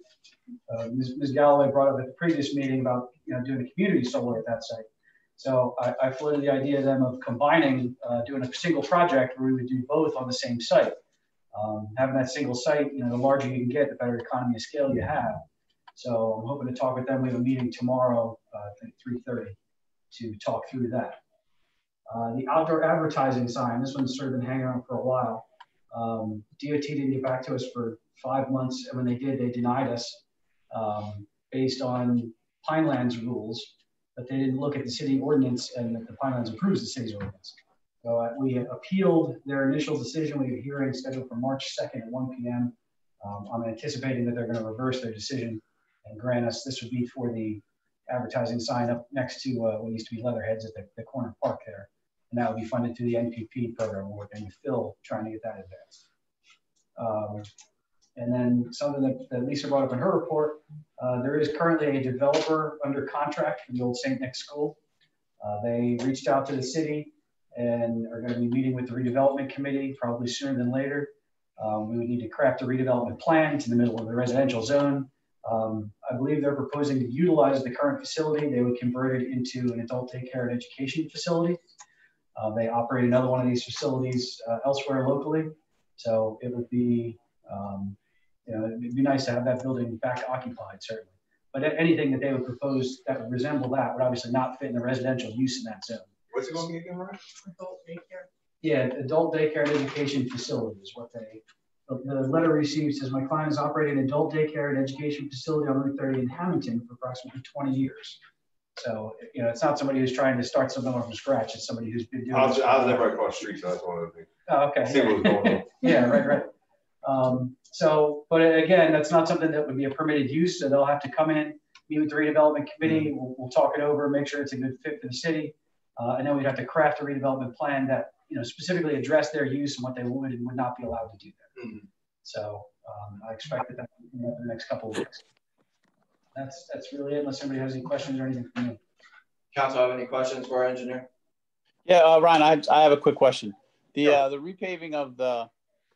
uh, Ms. Ms. Galloway brought up at the previous meeting about you know doing a community solar at that site. So I, I floated the idea then of combining, uh, doing a single project where we would do both on the same site. Um, having that single site, you know, the larger you can get, the better economy of scale you have. So I'm hoping to talk with them. We have a meeting tomorrow, uh, think 3.30 to talk through that. Uh, the outdoor advertising sign, this one's sort of been hanging around for a while. Um, DOT didn't get back to us for five months, and when they did, they denied us um, based on Pinelands rules, but they didn't look at the city ordinance and that the Pinelands approves the city's ordinance. So uh, we appealed their initial decision. We have a hearing scheduled for March 2nd at 1 p.m. Um, I'm anticipating that they're going to reverse their decision and grant us, this would be for the advertising sign up next to uh, what used to be Leatherheads at the, the corner park there. And that would be funded through the NPP program. We're working with Phil trying to get that advanced. Um, and then something that, that, Lisa brought up in her report, uh, there is currently a developer under contract for the old St. Nick School. Uh, they reached out to the city and are going to be meeting with the redevelopment committee probably sooner than later. Um, we would need to craft a redevelopment plan to the middle of the residential zone. Um, I believe they're proposing to utilize the current facility. They would convert it into an adult daycare and education facility. Uh, they operate another one of these facilities uh, elsewhere locally. So it would be um, you know, it'd be nice to have that building back occupied, certainly. But anything that they would propose that would resemble that would obviously not fit in the residential use in that zone. What's it going to be again, Ryan? Adult daycare. Yeah, adult daycare and education facility is what they, the letter received says, my client has operated an adult daycare and education facility on Route 30 in Hammonton for approximately 20 years. So, you know, it's not somebody who's trying to start something from scratch. It's somebody who's been doing I was, I was never across the street, so that's one of the things. Oh, okay. See what was going on. [LAUGHS] yeah, right, right. Um, so, but again, that's not something that would be a permitted use. So they'll have to come in, meet with the redevelopment committee. We'll, we'll talk it over, make sure it's a good fit for the city. Uh, and then we'd have to craft a redevelopment plan that, you know, specifically address their use and what they would and would not be allowed to do there. Mm -hmm. So um, I expect that, that in the next couple of weeks. That's, that's really it, unless somebody has any questions or anything for me. Council have any questions for our engineer? Yeah, uh, Ryan, I, I have a quick question. The, uh, the repaving of the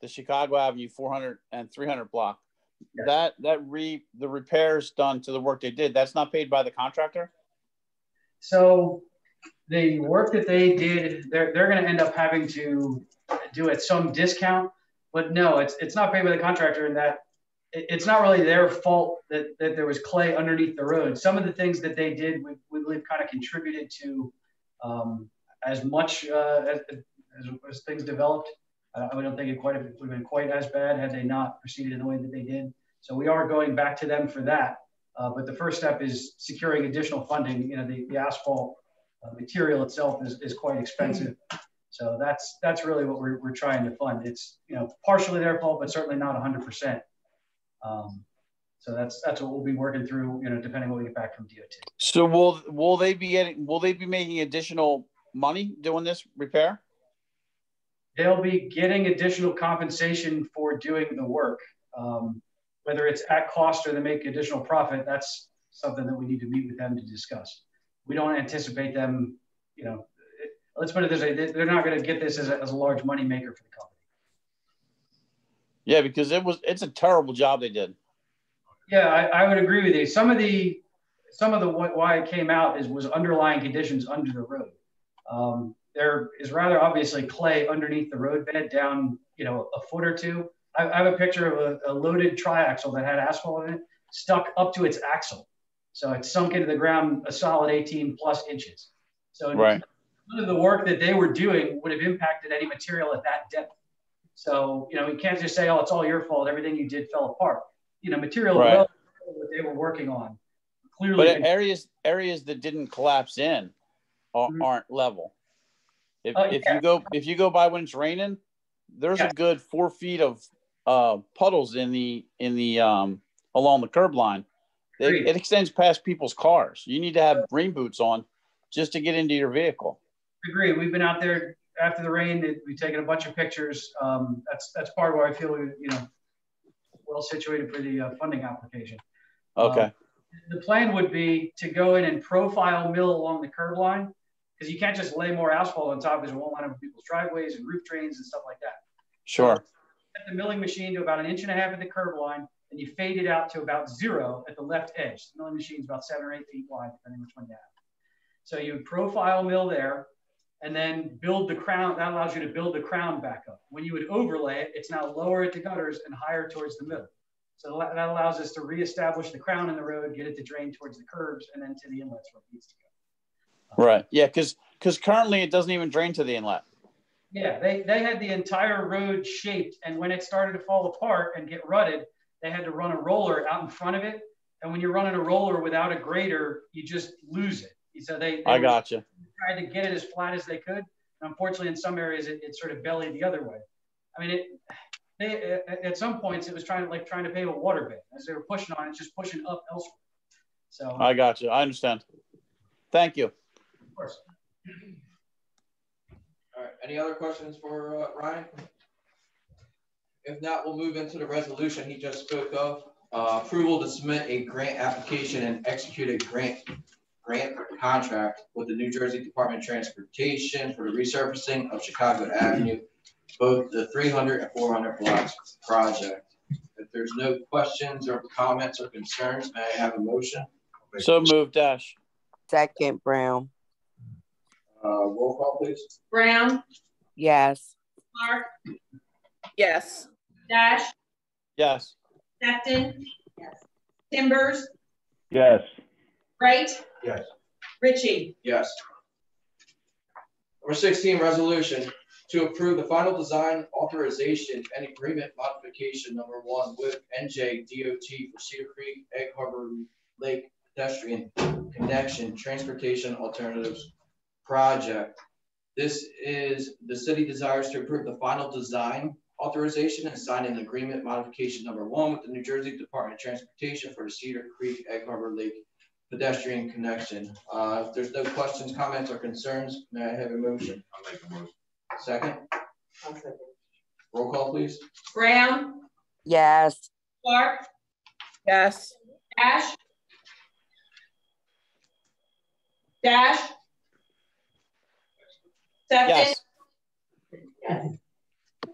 the Chicago Avenue 400 and 300 block. Yes. That that re the repairs done to the work they did. That's not paid by the contractor. So the work that they did, they're they're going to end up having to do at some discount. But no, it's it's not paid by the contractor in that it's not really their fault that, that there was clay underneath the road. Some of the things that they did, we, we believe, kind of contributed to um, as much uh, as, as, as, things developed. Uh, I don't think it quite would have been quite as bad had they not proceeded in the way that they did. So we are going back to them for that. Uh, but the first step is securing additional funding. You know, the, the asphalt uh, material itself is, is quite expensive. So that's that's really what we're, we're trying to fund. It's you know partially their fault, but certainly not 100%. Um, so that's that's what we'll be working through. You know, depending on what we get back from DOT. So will will they be getting will they be making additional money doing this repair? they'll be getting additional compensation for doing the work. Um, whether it's at cost or they make additional profit, that's something that we need to meet with them to discuss. We don't anticipate them, you know, let's put it this way, they're not going to get this as a, as a large money maker for the company. Yeah, because it was, it's a terrible job they did. Yeah, I, I would agree with you. Some of the, some of the, why it came out is was underlying conditions under the road. Um, there is rather obviously clay underneath the roadbed down, you know, a foot or two. I, I have a picture of a, a, loaded triaxle that had asphalt in it stuck up to its axle. So it's sunk into the ground a solid 18 plus inches. So Right. none of the work that they were doing would have impacted any material at that depth. So, you know, we can't just say, oh, it's all your fault. Everything you did fell apart. You know, material Right. well what they were working on. Clearly, But areas areas that didn't collapse in are, aren't level. If, Oh, if you go if you go by when it's raining, there's a good four feet of uh, puddles in the in the um, along the curb line. It, it extends past people's cars. You need to have rain boots on just to get into your vehicle. agree. We've been out there after the rain. it- We've taken a bunch of pictures. Um, that's that's part of why I feel we, you know, well situated for the uh, funding application. Okay. Um, the plan would be to go in and profile mill along the curb line because you can't just lay more asphalt on top because it won't line up with people's driveways and roof drains and stuff like that. Sure. Set the milling machine to about an inch and a half at the curb line, and you fade it out to about zero at the left edge. The milling machine is about seven or eight feet wide, depending which one you have. So you would profile mill there, and then build the crown. That allows you to build the crown back up. When you would overlay it, it's now lower at the gutters and higher towards the middle. So that allows us to reestablish the crown in the road, get it to drain towards the curbs, and then to the inlets where it needs to go. Right. Yeah. Because because currently it doesn't even drain to the inlet. Yeah, they, they had the entire road shaped, and when it started to fall apart and get rutted, they had to run a roller out in front of it. And when you're running a roller without a grader, you just lose it. So they, they I were- got you. tried to get it as flat as they could. And unfortunately, in some areas, it, it sort of bellied the other way. I mean, it, they, at, at some points, it was trying to like trying to pave a water bed as they were pushing on it, just pushing up elsewhere. So, I got you. I understand. Thank you. of course. All right, any other questions for uh, Ryan? If not, we'll move into the resolution he just spoke of. Uh, Approval to submit a grant application and execute a grant, grant contract with the New Jersey Department of Transportation for the resurfacing of Chicago Avenue, both the 300 and 400 blocks project. If there's no questions or comments or concerns, may I have a motion? So move dash. Second, Brown. Uh, Roll call, please. Brown, Yes. Clark, Yes. Dash, Yes. Sefton. Yes. Timbers, Yes. Wright, Yes. Ritchie. Yes. Number sixteen, resolution to approve the final design authorization and agreement modification number one with NJ DOT for Cedar Creek Egg Harbor Lake pedestrian connection transportation alternatives project. This is, the city desires to approve the final design authorization and sign an agreement modification number one with the New Jersey Department of Transportation for the Cedar Creek Egg Harbor Lake pedestrian connection. Uh, if there's no questions, comments, or concerns, may I have a motion? I'll make a motion. Second? Roll call, please. Graham? Yes. Clark, Yes. Dash. Dash. Sefton. Yes. Yes.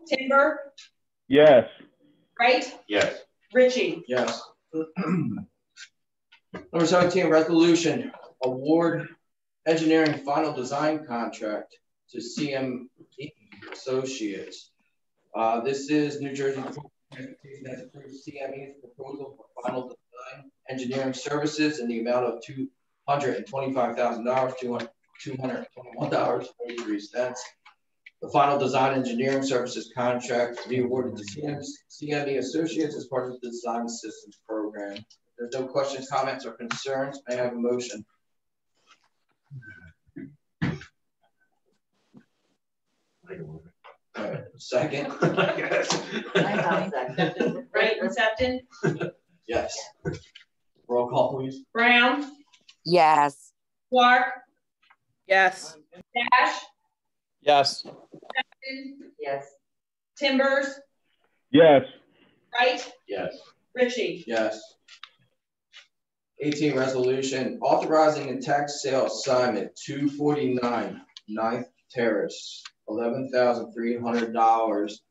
Timber, Yes. Wright? Yes. Ritchie? Yes. [CLEARS THROAT] Number seventeen, resolution, award engineering final design contract to CM Associates. Uh, this is New Jersey Transportation has approved CME's proposal for final design engineering services in the amount of two hundred and twenty-five thousand dollars, two hundred, two hundred and twenty-one dollars, forty-three cents. The final design engineering services contract to be awarded to CM, CME Associates as part of the design systems program. If There's no questions, comments, or concerns. May I have a motion? All [LAUGHS] right, Second? Wright and Sefton. Yes. Roll call, please. Brown, Yes. Clark, Yes. Dash, Yes. Sefton. Yes. Timbers, Yes. Wright, Yes. Ritchie. Yes. Eighteen, resolution authorizing a tax sale assignment, two forty-nine Ninth Terrace, eleven thousand three hundred dollars.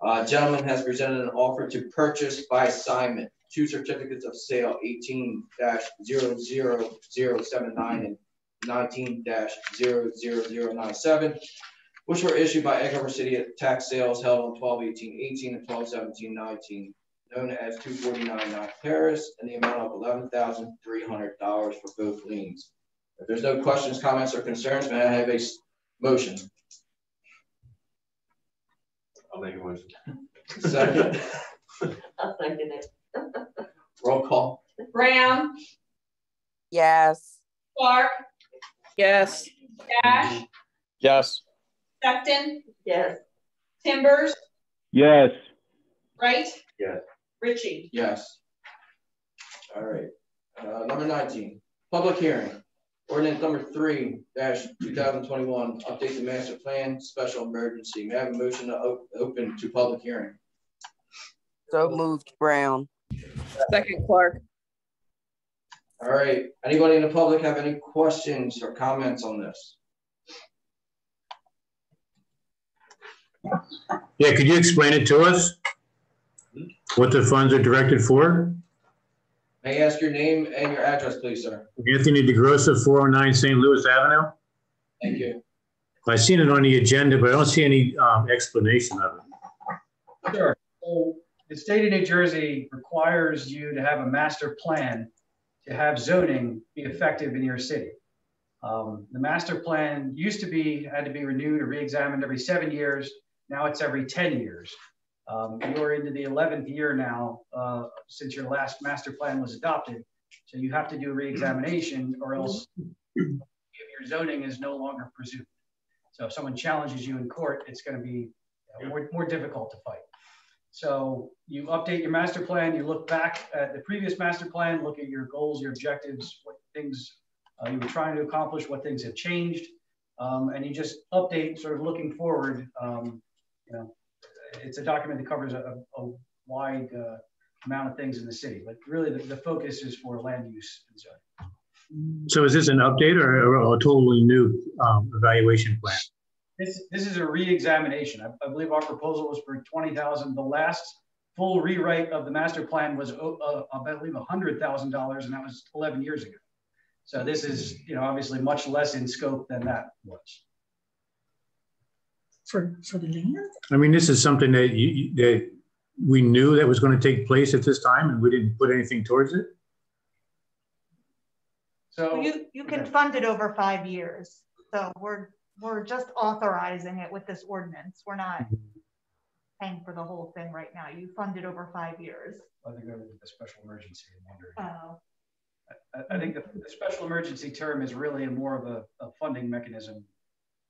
Uh, gentleman has presented an offer to purchase by assignment, two certificates of sale, eighteen 79 and nineteen 97 which were issued by Egg City at tax sales held on 12-18-18 and 12-17-19. Known as two forty-nine Knox Terrace, in the amount of eleven thousand three hundred dollars for both liens. If there's no questions, comments, or concerns, may I have a motion? I'll make a motion. Second, [LAUGHS] I'll second it. [LAUGHS] roll call. Brown, Yes. Clark, Yes. Dash, Yes. Sefton, Yes. Timbers, Yes. Wright, Yes. Ritchie. Yes. All right, uh, number nineteen, public hearing. Ordinance number three dash two thousand twenty-one, update the master plan, special emergency. May I have a motion to o- open to public hearing? So moved, Brown. Second, Clark. All right, anybody in the public have any questions or comments on this? Yeah, could you explain it to us? What the funds are directed for? May I ask your name and your address, please, sir? Anthony DeGrossa, 409 St. Louis Avenue. Thank you. I've seen it on the agenda, but I don't see any um, explanation of it. Sure. So the state of New Jersey requires you to have a master plan to have zoning be effective in your city. Um, the master plan used to be, had to be renewed or re-examined every seven years. Now it's every 10 years. Um, you're into the 11th year now uh, since your last master plan was adopted. So you have to do a re-examination or else your zoning is no longer presumed. So if someone challenges you in court, it's going to be uh, more, more difficult to fight. So you update your master plan, you look back at the previous master plan, look at your goals, your objectives, what things uh, you were trying to accomplish, what things have changed, um, and you just update sort of looking forward. Um, you know, it's a document that covers a, a wide uh, amount of things in the city, but really the, the focus is for land use and zoning. So is this an update or or a totally new um, evaluation plan? This, this is a re-examination. I, I believe our proposal was for 20,000. The last full rewrite of the master plan was, uh, uh, I believe, $100,000, and that was 11 years ago. So this is, you know, obviously much less in scope than that was. For, for the land? I mean, this is something that you, you- that we knew that was going to take place at this time and we didn't put anything towards it? So You, you can fund it over five years. So we're, we're just authorizing it with this ordinance. We're not mm-hmm. paying for the whole thing right now. You fund it over five years. I think over the special emergency, I'm wondering. Oh. I, I think the, the special emergency term is really a more of a, a funding mechanism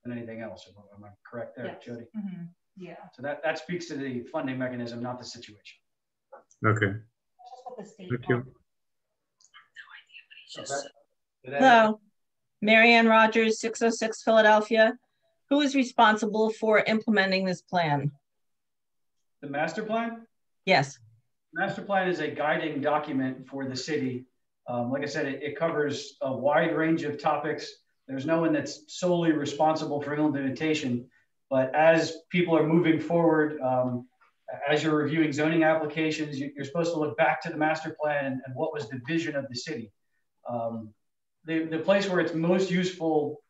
than anything else. Am I correct there, Yes. Jody? Mhm. Yeah. So that, that speaks to the funding mechanism, not the situation. Okay. That's what the state Thank you. Hello, Marianne Rogers, 606 Philadelphia. Who is responsible for implementing this plan? The master plan? Yes. Master plan is a guiding document for the city. Um, like I said, it, it covers a wide range of topics. There's no one that's solely responsible for implementation, but as people are moving forward, um, as you're reviewing zoning applications, you, are supposed to look back to the master plan and, and what was the vision of the city. Um, the, the place where it's most useful,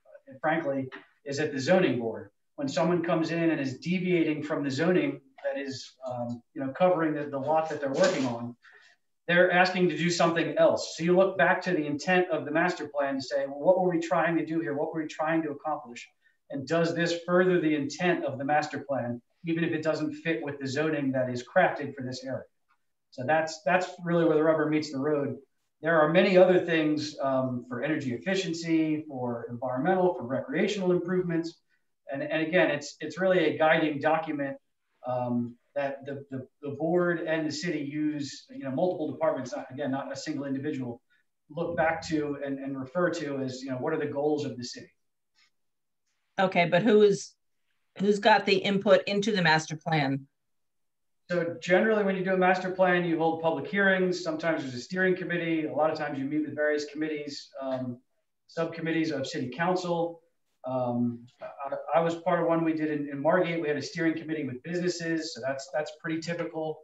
frankly, is at the zoning board. When someone comes in and is deviating from the zoning that is, um, you know, covering the, the lot that they're working on, they're asking to do something else. So you look back to the intent of the master plan to say, well, what were we trying to do here? What were we trying to accomplish? And does this further the intent of the master plan, even if it doesn't fit with the zoning that is crafted for this area? So that's that's really where the rubber meets the road. There are many other things um, for energy efficiency, for environmental, for recreational improvements. And, and again, it's, it's really a guiding document um, that the, the, the board and the city use, you know, multiple departments, not, again, not a single individual, look back to and, and refer to as, you know, what are the goals of the city? Okay, but who is, who's got the input into the master plan? So generally, when you do a master plan, you hold public hearings. Sometimes there's a steering committee. A lot of times you meet with various committees, um, subcommittees of city council. Um, I, I, was part of one we did in, in, Margate. We had a steering committee with businesses, so that's that's pretty typical.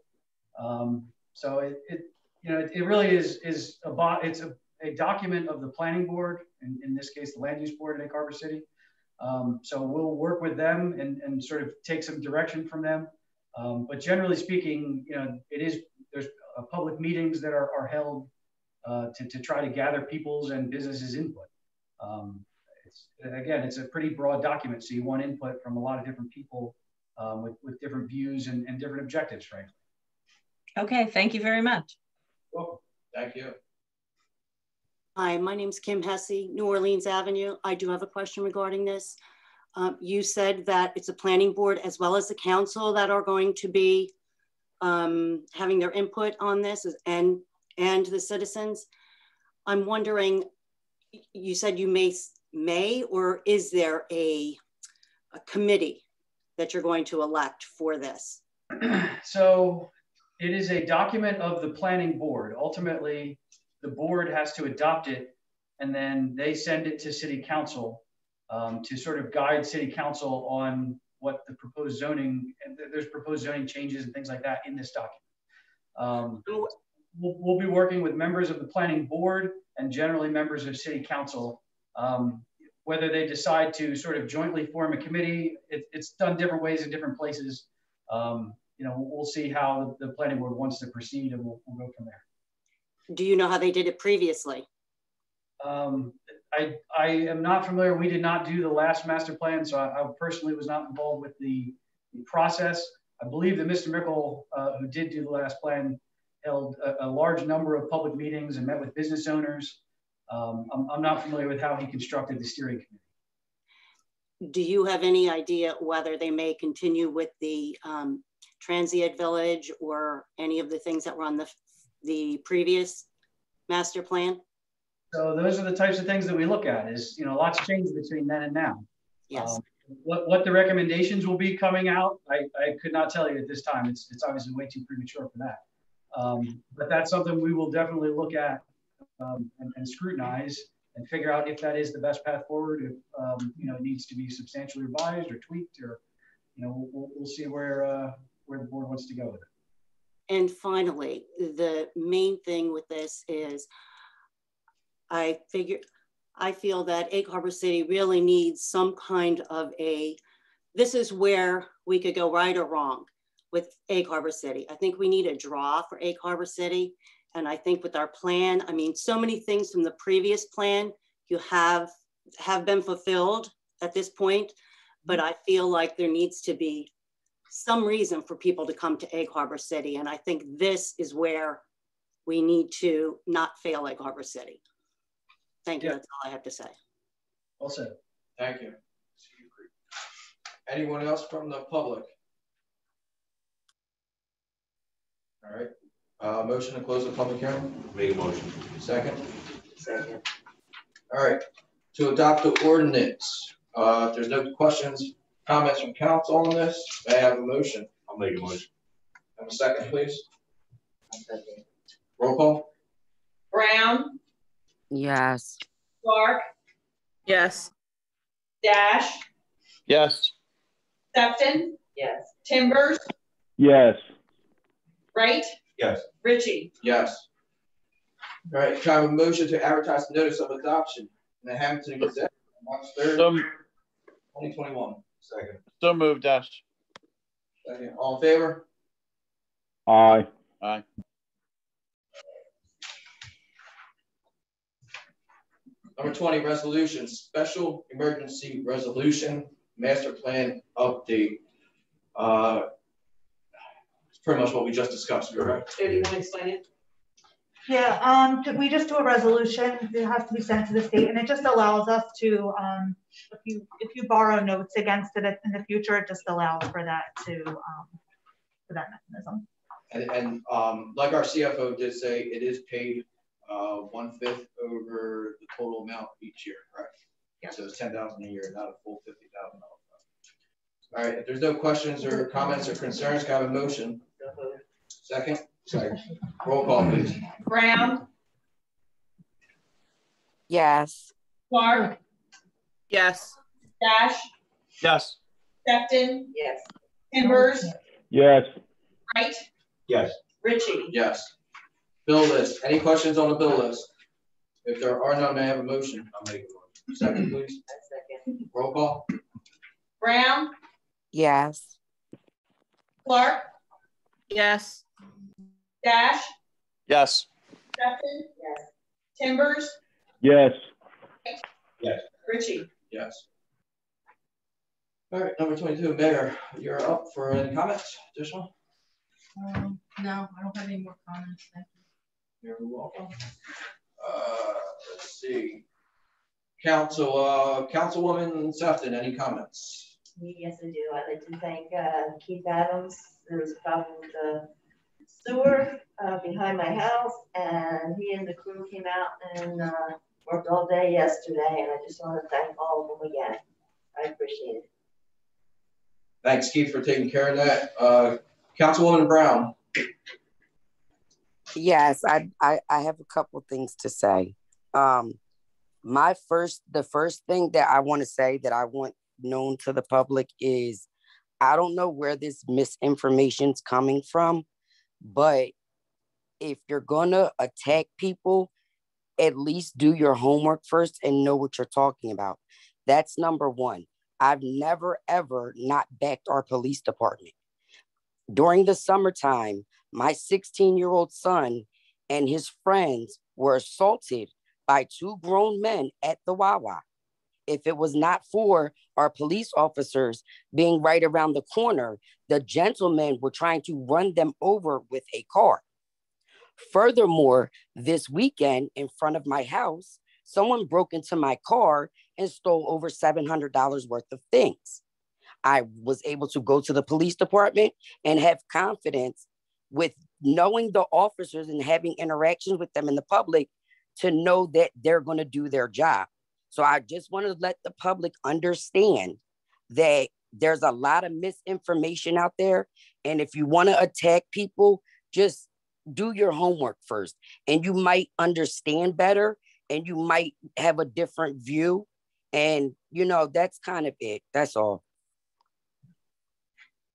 Um, so it, it, you know it, it, really is is a it's a, a document of the planning board, in, in this case the land use board in Egg Harbor City. Um, so we'll work with them and, and sort of take some direction from them. Um, but generally speaking, you know, it is there's uh, public meetings that are, are held uh, to, to try to gather people's and businesses input. Um, it's, again, it's a pretty broad document, so you want input from a lot of different people um, with, with different views and, and different objectives, frankly. Okay, thank you very much. Welcome. Thank you. Hi, my name is Kim Hesse, New Orleans Avenue. I do have a question regarding this. Um, you said that it's a planning board as well as the council that are going to be um, having their input on this and, and the citizens. I'm wondering, you said you may, may or is there a, a committee that you're going to elect for this? [CLEARS THROAT] so it is a document of the planning board. Ultimately, the board has to adopt it and then they send it to city council um, to sort of guide city council on what the proposed zoning, and there's proposed zoning changes and things like that in this document. Um, we'll, we'll, be working with members of the planning board and generally members of city council. Um, whether they decide to sort of jointly form a committee, it, it's done different ways in different places. Um, you know, we'll see how the, planning board wants to proceed and we'll, we'll, go from there. Do you know how they did it previously? Um, I, I am not familiar. We did not do the last master plan, so I, I personally was not involved with the, the process. I believe that Mr. Mickle, uh, who did do the last plan, held a, a, large number of public meetings and met with business owners. Um, I'm, I'm not familiar with how he constructed the steering committee. Do you have any idea whether they may continue with the um, transit village or any of the things that were on the, the previous master plan? So those are the types of things that we look at is, you know, lots changed between then and now. Yes. Um, what, what the recommendations will be coming out, I, I could not tell you at this time. It's, it's obviously way too premature for that. Um, but that's something we will definitely look at um, and, and, scrutinize and figure out if that is the best path forward, if, um, you know, it needs to be substantially revised or tweaked or, you know, we'll, we'll see where, uh, where the board wants to go with it. And finally, the main thing with this is I figure, I feel that Egg Harbor City really needs some kind of a, this is where we could go right or wrong with Egg Harbor City. I think we need a draw for Egg Harbor City. And I think with our plan, I mean, so many things from the previous plan you have have been fulfilled at this point, but I feel like there needs to be some reason for people to come to Egg Harbor City. And I think this is where we need to not fail Egg Harbor City. Thank you. Yeah. That's all I have to say. Well said. Thank you. Anyone else from the public? All right. Uh, motion to close the public hearing? Make a motion. Second? Second. All right. To adopt the ordinance. Uh, if there's no questions, comments from council on this, may I have a motion? I'll make a motion. Have a second, please. Second. Roll call. Brown. Yes. Clark. Yes. Dash. Yes. Sefton. Yes. Timbers. Yes. Wright. Yes. Ritchie. Yes. All right, can I have a motion to advertise the notice of adoption in the Hammonton Gazette, March 3rd, so, 2021. Second. So moved, Dash. Second. All in favor? Aye. Aye. Number 20, resolution, special emergency resolution, master plan update. Uh, it's pretty much what we just discussed, correct? Do you want to explain it? Yeah, um, we just do a resolution. It has to be sent to the state, and it just allows us to, um, if you if you borrow notes against it in the future, it just allows for that to um, for that mechanism. And, and um, like our CFO did say, it is paid uh, one fifth over the total amount each year, correct? Yeah. So it's ten thousand a year, not a full fifty thousand dollars. All right. If there's no questions or comments or concerns, can I have a motion? Second. Second. Roll call, please. Brown. Yes. Clark. Yes. Dash. Yes. Sefton. Yes. Timbers. Yes. Wright. Yes. Ritchie. Yes. Bill list. Any questions on the bill list? If there are none, may I have a motion? I'll make a motion. Second, please. Second. Roll call. Brown. Yes. Clark. Yes. Dash, Yes. Sefton? Yes. Timbers, Yes. Yes. Ritchie? Yes. All right, number twenty-two, Mayor, you're up for any comments, additional? Um, no, I don't have any more comments, thank you. You're welcome. Uh, let's see. Council, uh, Councilwoman Sefton, any comments? Yes, I do. I'd like to thank uh, Keith Adams. There was a problem with the sewer uh, behind my house, and he and the crew came out and uh, worked all day yesterday, and I just want to thank all of them again. I appreciate it. Thanks, Keith, for taking care of that. Uh, Councilwoman Brown. Yes, I, I I have a couple things to say. Um, my first, the first thing that I want to say that I want known to the public is, I don't know where this misinformation's coming from, but if you're gonna attack people, at least do your homework first and know what you're talking about. That's number one. I've never ever not backed our police department. During the summertime, my 16 year old son and his friends were assaulted by two grown men at the Wawa. If it was not for our police officers being right around the corner, the gentlemen were trying to run them over with a car. Furthermore, this weekend in front of my house, someone broke into my car and stole over $700 worth of things. I was able to go to the police department and have confidence with knowing the officers and having interactions with them in the public to know that they're going to do their job. So I just want to let the public understand that there's a lot of misinformation out there. And if you want to attack people, just do your homework first. And you might understand better and you might have a different view. And, you know, that's kind of it. That's all.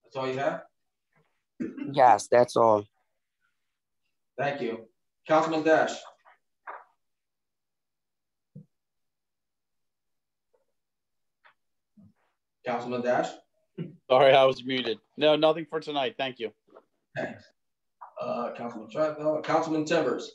That's all you have? Yes, that's all. Thank you. Councilman Dash. Councilman Dash? Sorry, I was muted. No, nothing for tonight. Thank you. Thanks. Uh, Councilman Trevor, Councilman Timbers.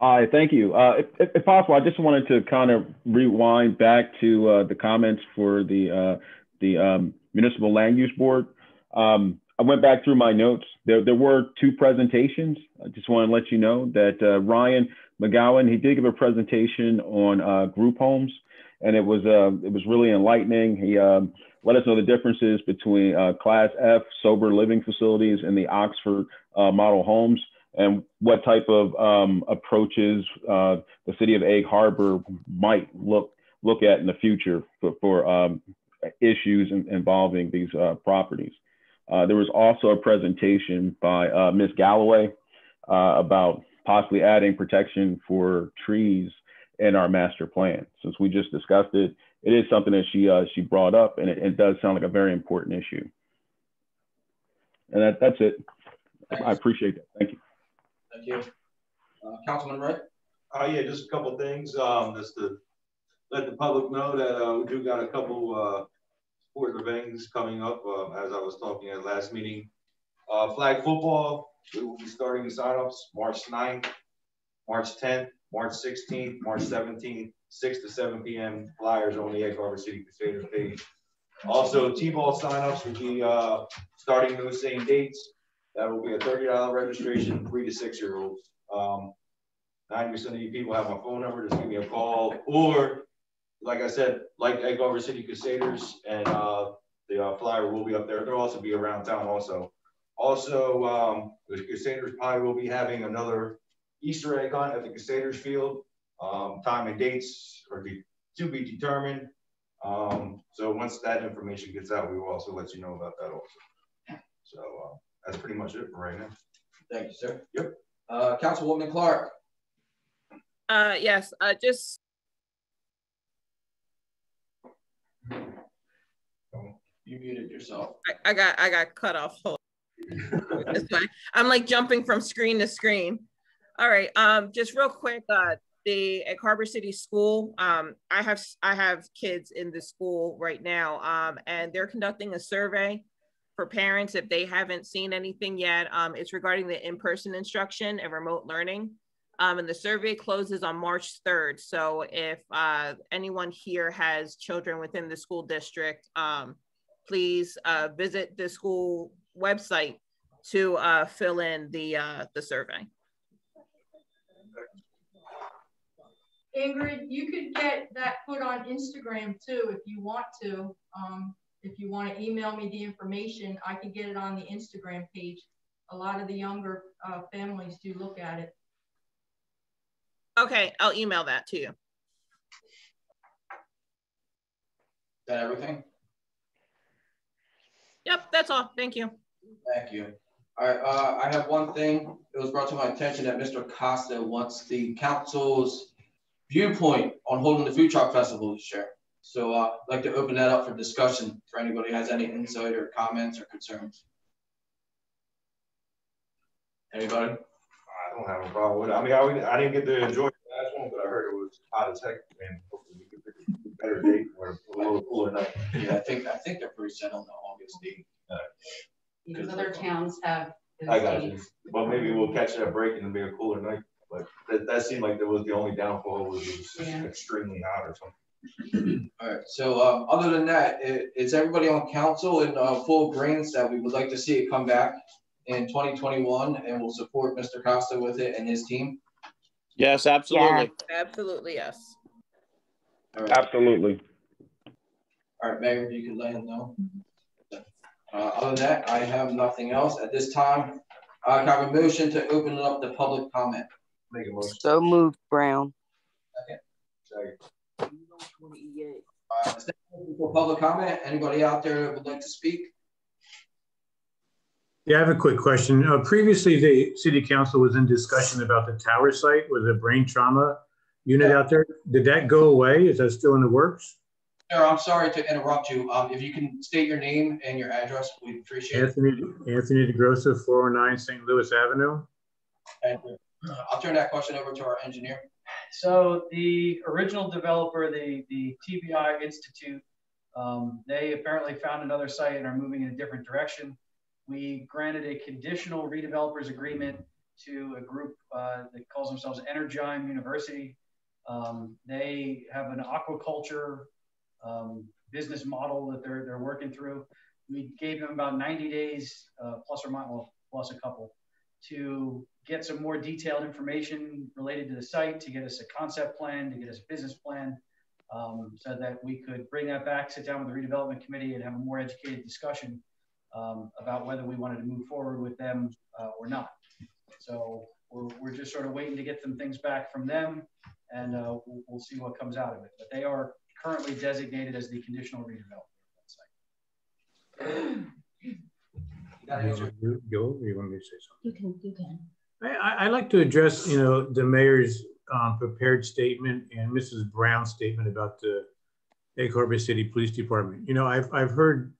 Hi, thank you. Uh, if, if, if possible, I just wanted to kind of rewind back to uh, the comments for the uh, the um, Municipal Land Use Board. Um, I went back through my notes. There, there were two presentations. I just want to let you know that uh, Ryan McGowan, he did give a presentation on uh, group homes, and it was uh, it was really enlightening. He um, let us know the differences between uh, Class F sober living facilities and the Oxford uh, model homes, and what type of um, approaches uh, the city of Egg Harbor might look look at in the future for, for um, issues in, involving these uh, properties. Uh, there was also a presentation by uh, Ms. Galloway uh, about possibly adding protection for trees in our master plan. Since we just discussed it, it is something that she uh, she brought up, and it, it, does sound like a very important issue. And that, that's it. Thanks. I appreciate that. Thank you. Thank you. Uh, Councilman Wright? Uh, yeah, just a couple things. Um, just to let the public know that uh, we do got a couple uh, sports events coming up. Uh, as I was talking at last meeting, uh, flag football. We will be starting the signups March 9th, March 10th, March 16th, March 17th, 6 to 7 p.m. Flyers on the Egg Harbor City Crusaders page. Also, T-ball signups will be uh, starting those same dates. That will be a $30 registration, three to six year olds. Um, 90% of you people have my phone number. Just give me a call or like I said, like Egg Harbor City Crusaders and uh, the uh, flyer will be up there. They'll also be around town also. Also, um, the Crusaders probably will be having another Easter egg hunt at the Crusaders field. Um, time and dates are be, to be determined. Um, so once that information gets out, we will also let you know about that also. So uh, that's pretty much it for right now. Thank you, sir. Yep. Uh, Councilwoman Clark. Uh, yes, uh, just You muted yourself. I, I got I got cut off. Hold. [LAUGHS] I'm like jumping from screen to screen. All right. Um, just real quick. Uh, the Egg Harbor City School. Um, I have I have kids in the school right now. Um, and they're conducting a survey for parents, if they haven't seen anything yet, um, it's regarding the in-person instruction and remote learning. Um, and the survey closes on March 3rd. So if uh, anyone here has children within the school district, um, please uh, visit the school website to uh, fill in the, uh, the survey. Ingrid, you could get that put on Instagram too if you want to. Um, if you want to email me the information, I can get it on the Instagram page. A lot of the younger uh, families do look at it. Okay, I'll email that to you. Is that everything? Yep, that's all. Thank you. Thank you. All right, uh, I have one thing. It was brought to my attention that Mr. Costa wants the council's viewpoint on holding the food truck festival this year. So uh, I'd like to open that up for discussion for anybody who has any insight or comments or concerns. Anybody? I don't have a problem with it. I mean, I, I didn't get to enjoy the last one, but I heard it was hot as heck, and hopefully we can pick a better date or a little cooler night. Yeah, I think I think they're pretty set on the August date. Because other towns have. I got you. Well, maybe we'll catch that break and it'll be a cooler night. But that, that seemed like that was the only downfall was it was yeah. extremely hot or something. All right. So um, other than that, is everybody on council in uh, full agreement that we would like to see it come back in 2021 and we'll support Mr. Costa with it and his team? Yes, absolutely. Yeah. Absolutely, yes. Right. Absolutely. All right, Mayor, you can let him know. Uh, other than that, I have nothing else at this time. I have a motion to open up the public comment. Make a motion. So moved, Brown. Okay. Second. Uh, for public comment, anybody out there that would like to speak? Yeah, I have a quick question. Uh, previously, the city council was in discussion about the tower site with the brain trauma unit yeah. out there. Did that go away? Is that still in the works? Sir, I'm sorry to interrupt you. Um, if you can state your name and your address, we'd appreciate Anthony, it. Anthony DeGrosso, 409 St. Louis Avenue. Thank you. I'll turn that question over to our engineer. So the original developer, the, the TBI Institute, um, they apparently found another site and are moving in a different direction. We granted a conditional redevelopers agreement to a group uh, that calls themselves Energyme University. Um, they have an aquaculture um, business model that they're, they're working through. We gave them about 90 days, uh, plus or minus, well, plus a couple, to get some more detailed information related to the site, to get us a concept plan, to get us a business plan, um, so that we could bring that back, sit down with the redevelopment committee and have a more educated discussion um, about whether we wanted to move forward with them uh, or not. So we're, we're just sort of waiting to get some things back from them and uh, we'll, we'll, see what comes out of it. But they are currently designated as the conditional redevelopment site. [CLEARS THROAT] You, you, you want me to say something? You can, you can. I, I like to address, you know, the mayor's um, prepared statement and Mrs. Brown's statement about the Egg Harbor City Police Department. You know, I've, I've heard,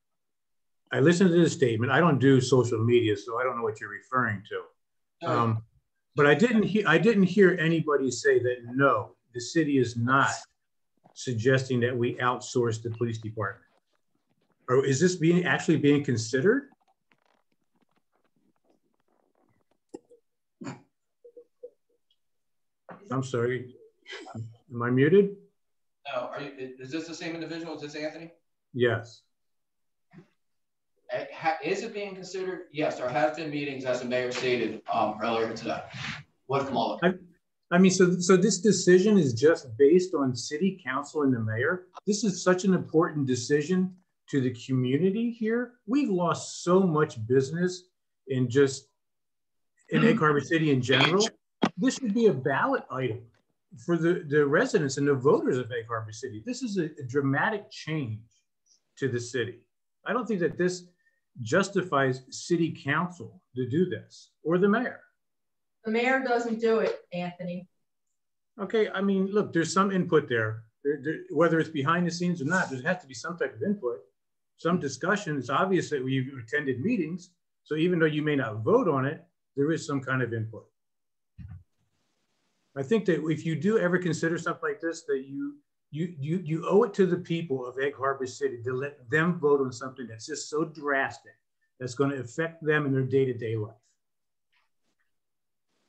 I listened to this statement. I don't do social media, so I don't know what you're referring to. Um, but I didn't hear, I didn't hear anybody say that no, the city is not suggesting that we outsource the police department? Or is this being actually being considered? I'm sorry. Am I muted? No. Are you, is this the same individual? Is this Anthony? Yes. Is it being considered? Yes, there have been meetings, as the mayor stated um, earlier today. What Kamala? I mean, so so this decision is just based on city council and the mayor. This is such an important decision to the community here. We've lost so much business in just in Egg Harbor City in general. This should be a ballot item for the, the residents and the voters of Egg Harbor City. This is a, a dramatic change to the city. I don't think that this justifies city council to do this or the mayor. The mayor doesn't do it, Anthony. Okay, I mean, look, there's some input there. There, there. Whether it's behind the scenes or not, there has to be some type of input, some discussion. It's obvious that we've attended meetings. So even though you may not vote on it, there is some kind of input. I think that if you do ever consider something like this, that you you you you owe it to the people of Egg Harbor City to let them vote on something that's just so drastic that's going to affect them in their day-to-day life.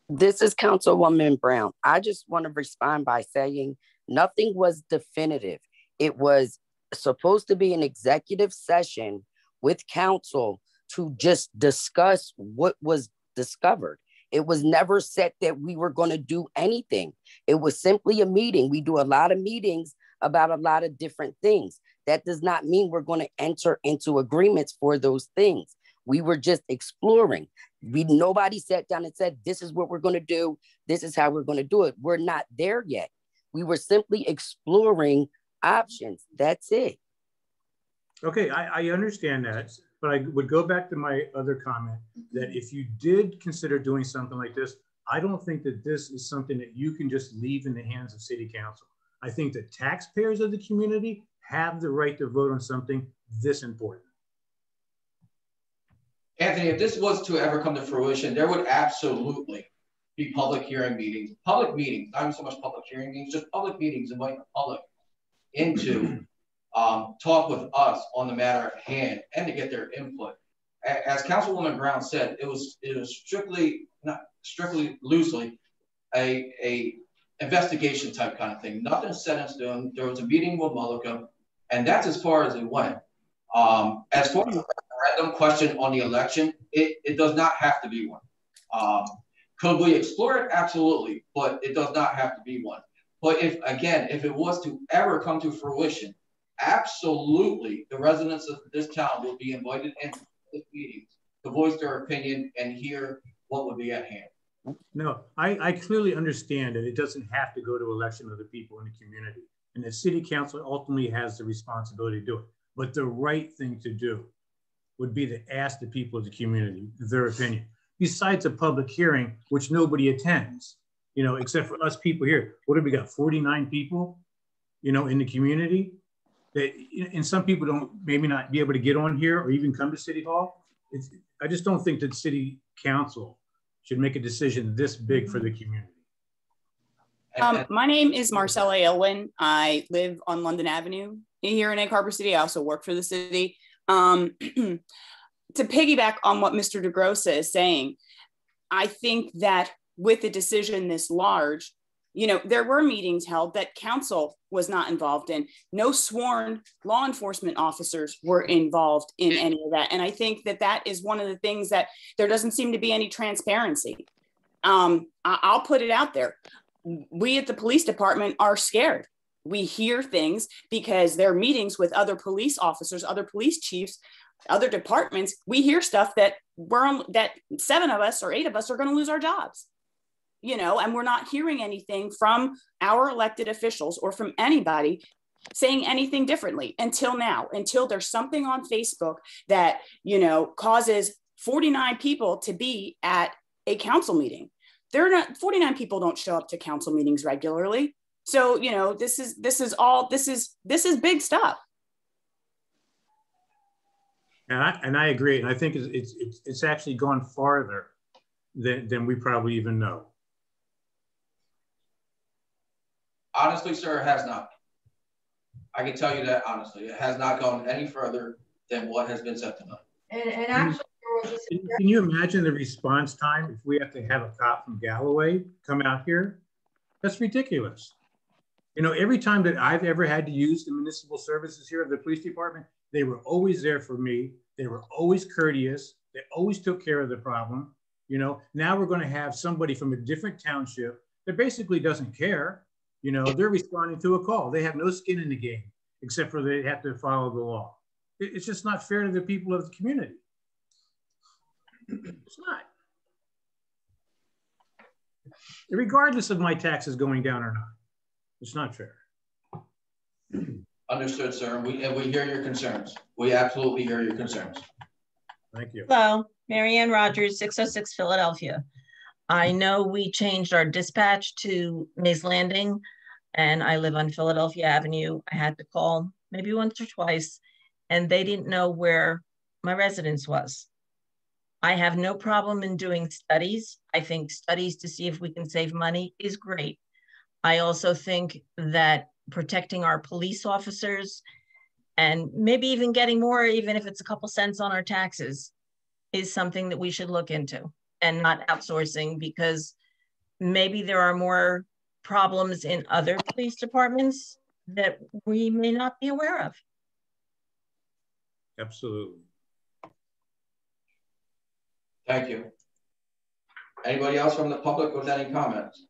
This is Councilwoman Brown. I just want to respond by saying nothing was definitive. It was supposed to be an executive session with council to just discuss what was discovered. It was never said that we were going to do anything. It was simply a meeting. We do a lot of meetings about a lot of different things. That does not mean we're going to enter into agreements for those things. We were just exploring. We nobody sat down and said, this is what we're going to do. This is how we're going to do it. We're not there yet. We were simply exploring options. That's it. Okay, I, I understand that. But I would go back to my other comment mm-hmm. that if you did consider doing something like this, I don't think that this is something that you can just leave in the hands of city council. I think the taxpayers of the community have the right to vote on something this important. Anthony, if this was to ever come to fruition, there would absolutely be public hearing meetings, public meetings, not even so much public hearing meetings, just public meetings, inviting the public into um, talk with us on the matter at hand and to get their input. As Councilwoman Brown said, it was it was strictly not strictly loosely a a investigation type kind of thing. Nothing set in stone. There was a meeting with Mullica, and that's as far as it went. Um, as far as the referendum question on the election, it, it does not have to be one. Um, could we explore it? Absolutely, but it does not have to be one. But if again, if it was to ever come to fruition, absolutely the residents of this town will be invited into meetings to voice their opinion and hear what would be at hand. No, I, I clearly understand that it doesn't have to go to election of the people in the community. And the city council ultimately has the responsibility to do it. But the right thing to do would be to ask the people of the community their opinion. Besides a public hearing, which nobody attends, you know, except for us people here. What have we got? 49 people, you know, in the community that, and some people don't maybe not be able to get on here or even come to City Hall. It's, I just don't think that City Council should make a decision this big for the community. Um, my name is Marcella Aylwin. I live on London Avenue here in Egg Harbor City. I also work for the city. Um, [CLEARS THROAT] to piggyback on what Mr. DeGrossa is saying, I think that with a decision this large, you know, there were meetings held that council was not involved in. No sworn law enforcement officers were involved in any of that. And I think that that is one of the things that there doesn't seem to be any transparency. Um, I- will put it out there. We at the police department are scared. We hear things because there are meetings with other police officers, other police chiefs, other departments. We hear stuff that we're on, that seven of us or eight of us are going to lose our jobs you know, and we're not hearing anything from our elected officials or from anybody saying anything differently until now, until there's something on Facebook that, you know, causes 49 people to be at a council meeting. They're not 49 people don't show up to council meetings regularly. So, you know, this is this is all this is this is big stuff. And I, and I agree. And I think it's, it's, it's actually gone farther than, than we probably even know. Honestly, sir, it has not. I can tell you that honestly. It has not gone any further than what has been said tonight. And, and actually, can, can you imagine the response time if we have to have a cop from Galloway come out here? That's ridiculous. You know, every time that I've ever had to use the municipal services here of the police department, they were always there for me. They were always courteous. They always took care of the problem. You know, now we're going to have somebody from a different township that basically doesn't care. You know, they're responding to a call. They have no skin in the game except for they have to follow the law. It's just not fair to the people of the community. It's not. Regardless of my taxes going down or not, it's not fair. Understood, sir. And we, and we hear your concerns. We absolutely hear your concerns. Thank you. Hello, Marianne Rogers, 606 Philadelphia. I know we changed our dispatch to Mays Landing and I live on Philadelphia Avenue. I had to call maybe once or twice and they didn't know where my residence was. I have no problem in doing studies. I think studies to see if we can save money is great. I also think that protecting our police officers and maybe even getting more, even if it's a couple cents on our taxes, is something that we should look into and not outsourcing because maybe there are more problems in other police departments that we may not be aware of. Absolutely. Thank you. Anybody else from the public with any comments?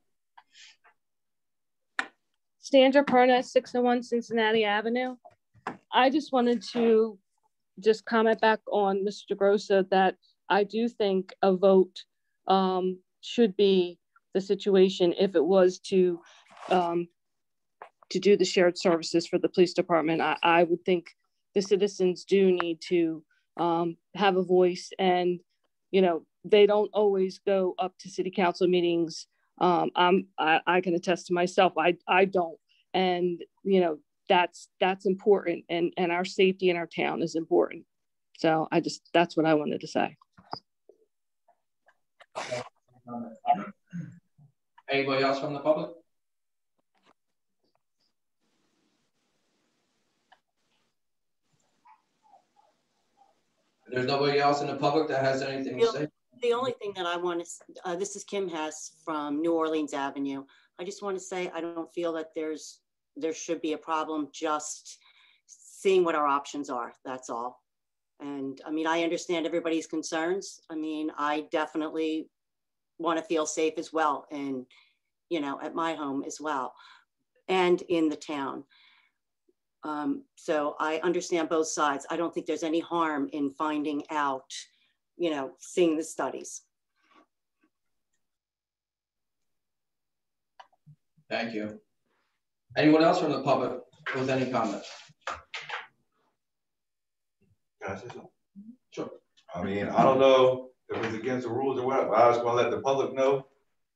Sandra Perna, 601 Cincinnati Avenue. I just wanted to just comment back on Mr. DeGrossa that I do think a vote um, should be the situation if it was to um, to do the shared services for the police department. I, I would think the citizens do need to um, have a voice and you know they don't always go up to city council meetings. Um, I'm, I, I can attest to myself I, I don't. And you know that's that's important and and our safety in our town is important. So I just that's what I wanted to say Anybody else from the public? There's nobody else in the public that has anything to say? The only thing that I want to, uh, this is Kim Hess from New Orleans Avenue. I just want to say I don't feel that there's there should be a problem just seeing what our options are. That's all. And I mean, I understand everybody's concerns. I mean, I definitely want to feel safe as well, and you know, at my home as well, and in the town. Um, so I understand both sides. I don't think there's any harm in finding out, you know, seeing the studies. Thank you. Anyone else from the public with any comments? Can I say something? Sure. I mean, I don't know if it's against the rules or whatever. I was gonna let the public know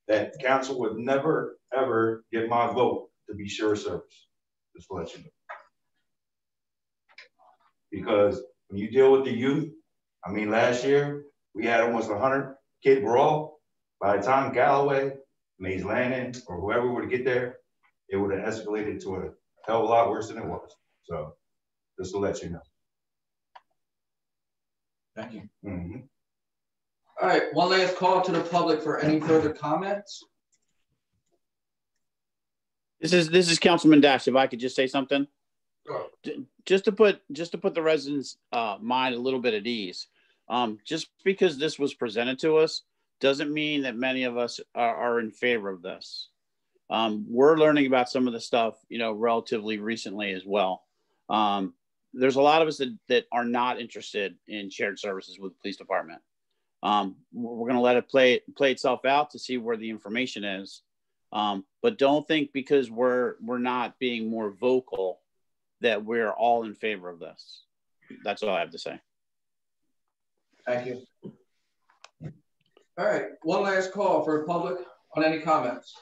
that council would never, ever give my vote to be sure service. Just to let you know. Because when you deal with the youth, I mean, last year we had almost 100 kid brawl. By the time Galloway, Mays Landing, or whoever would get there, it would have escalated to a hell of a lot worse than it was. So just to let you know. Thank you. Mm -hmm. All right, one last call to the public for any further comments. This is this is Councilman Dash. If I could just say something, sure. just to put just to put the residents' uh, mind a little bit at ease. Um, just because this was presented to us doesn't mean that many of us are, are in favor of this. Um, we're learning about some of the stuff, you know, relatively recently as well. Um, there's a lot of us that, that are not interested in shared services with the police department. Um, we're going to let it play play itself out to see where the information is. Um, but don't think because we're we're not being more vocal that we're all in favor of this. That's all I have to say. Thank you. All right, one last call for public on any comments.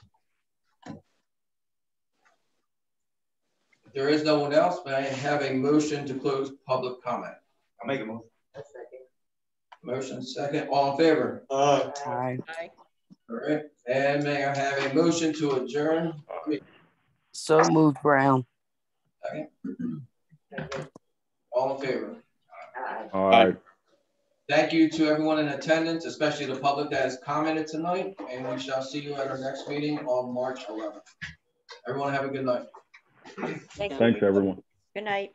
If there is no one else, may I have a motion to close public comment? I'll make a motion. Motion second, all in favor? Uh, Aye. All right, and may I have a motion to adjourn? So moved, Brown. Second. All in favor? All right. Thank you to everyone in attendance, especially the public that has commented tonight, and we shall see you at our next meeting on March 11th. Everyone have a good night. Thank Thanks, everyone. Good night.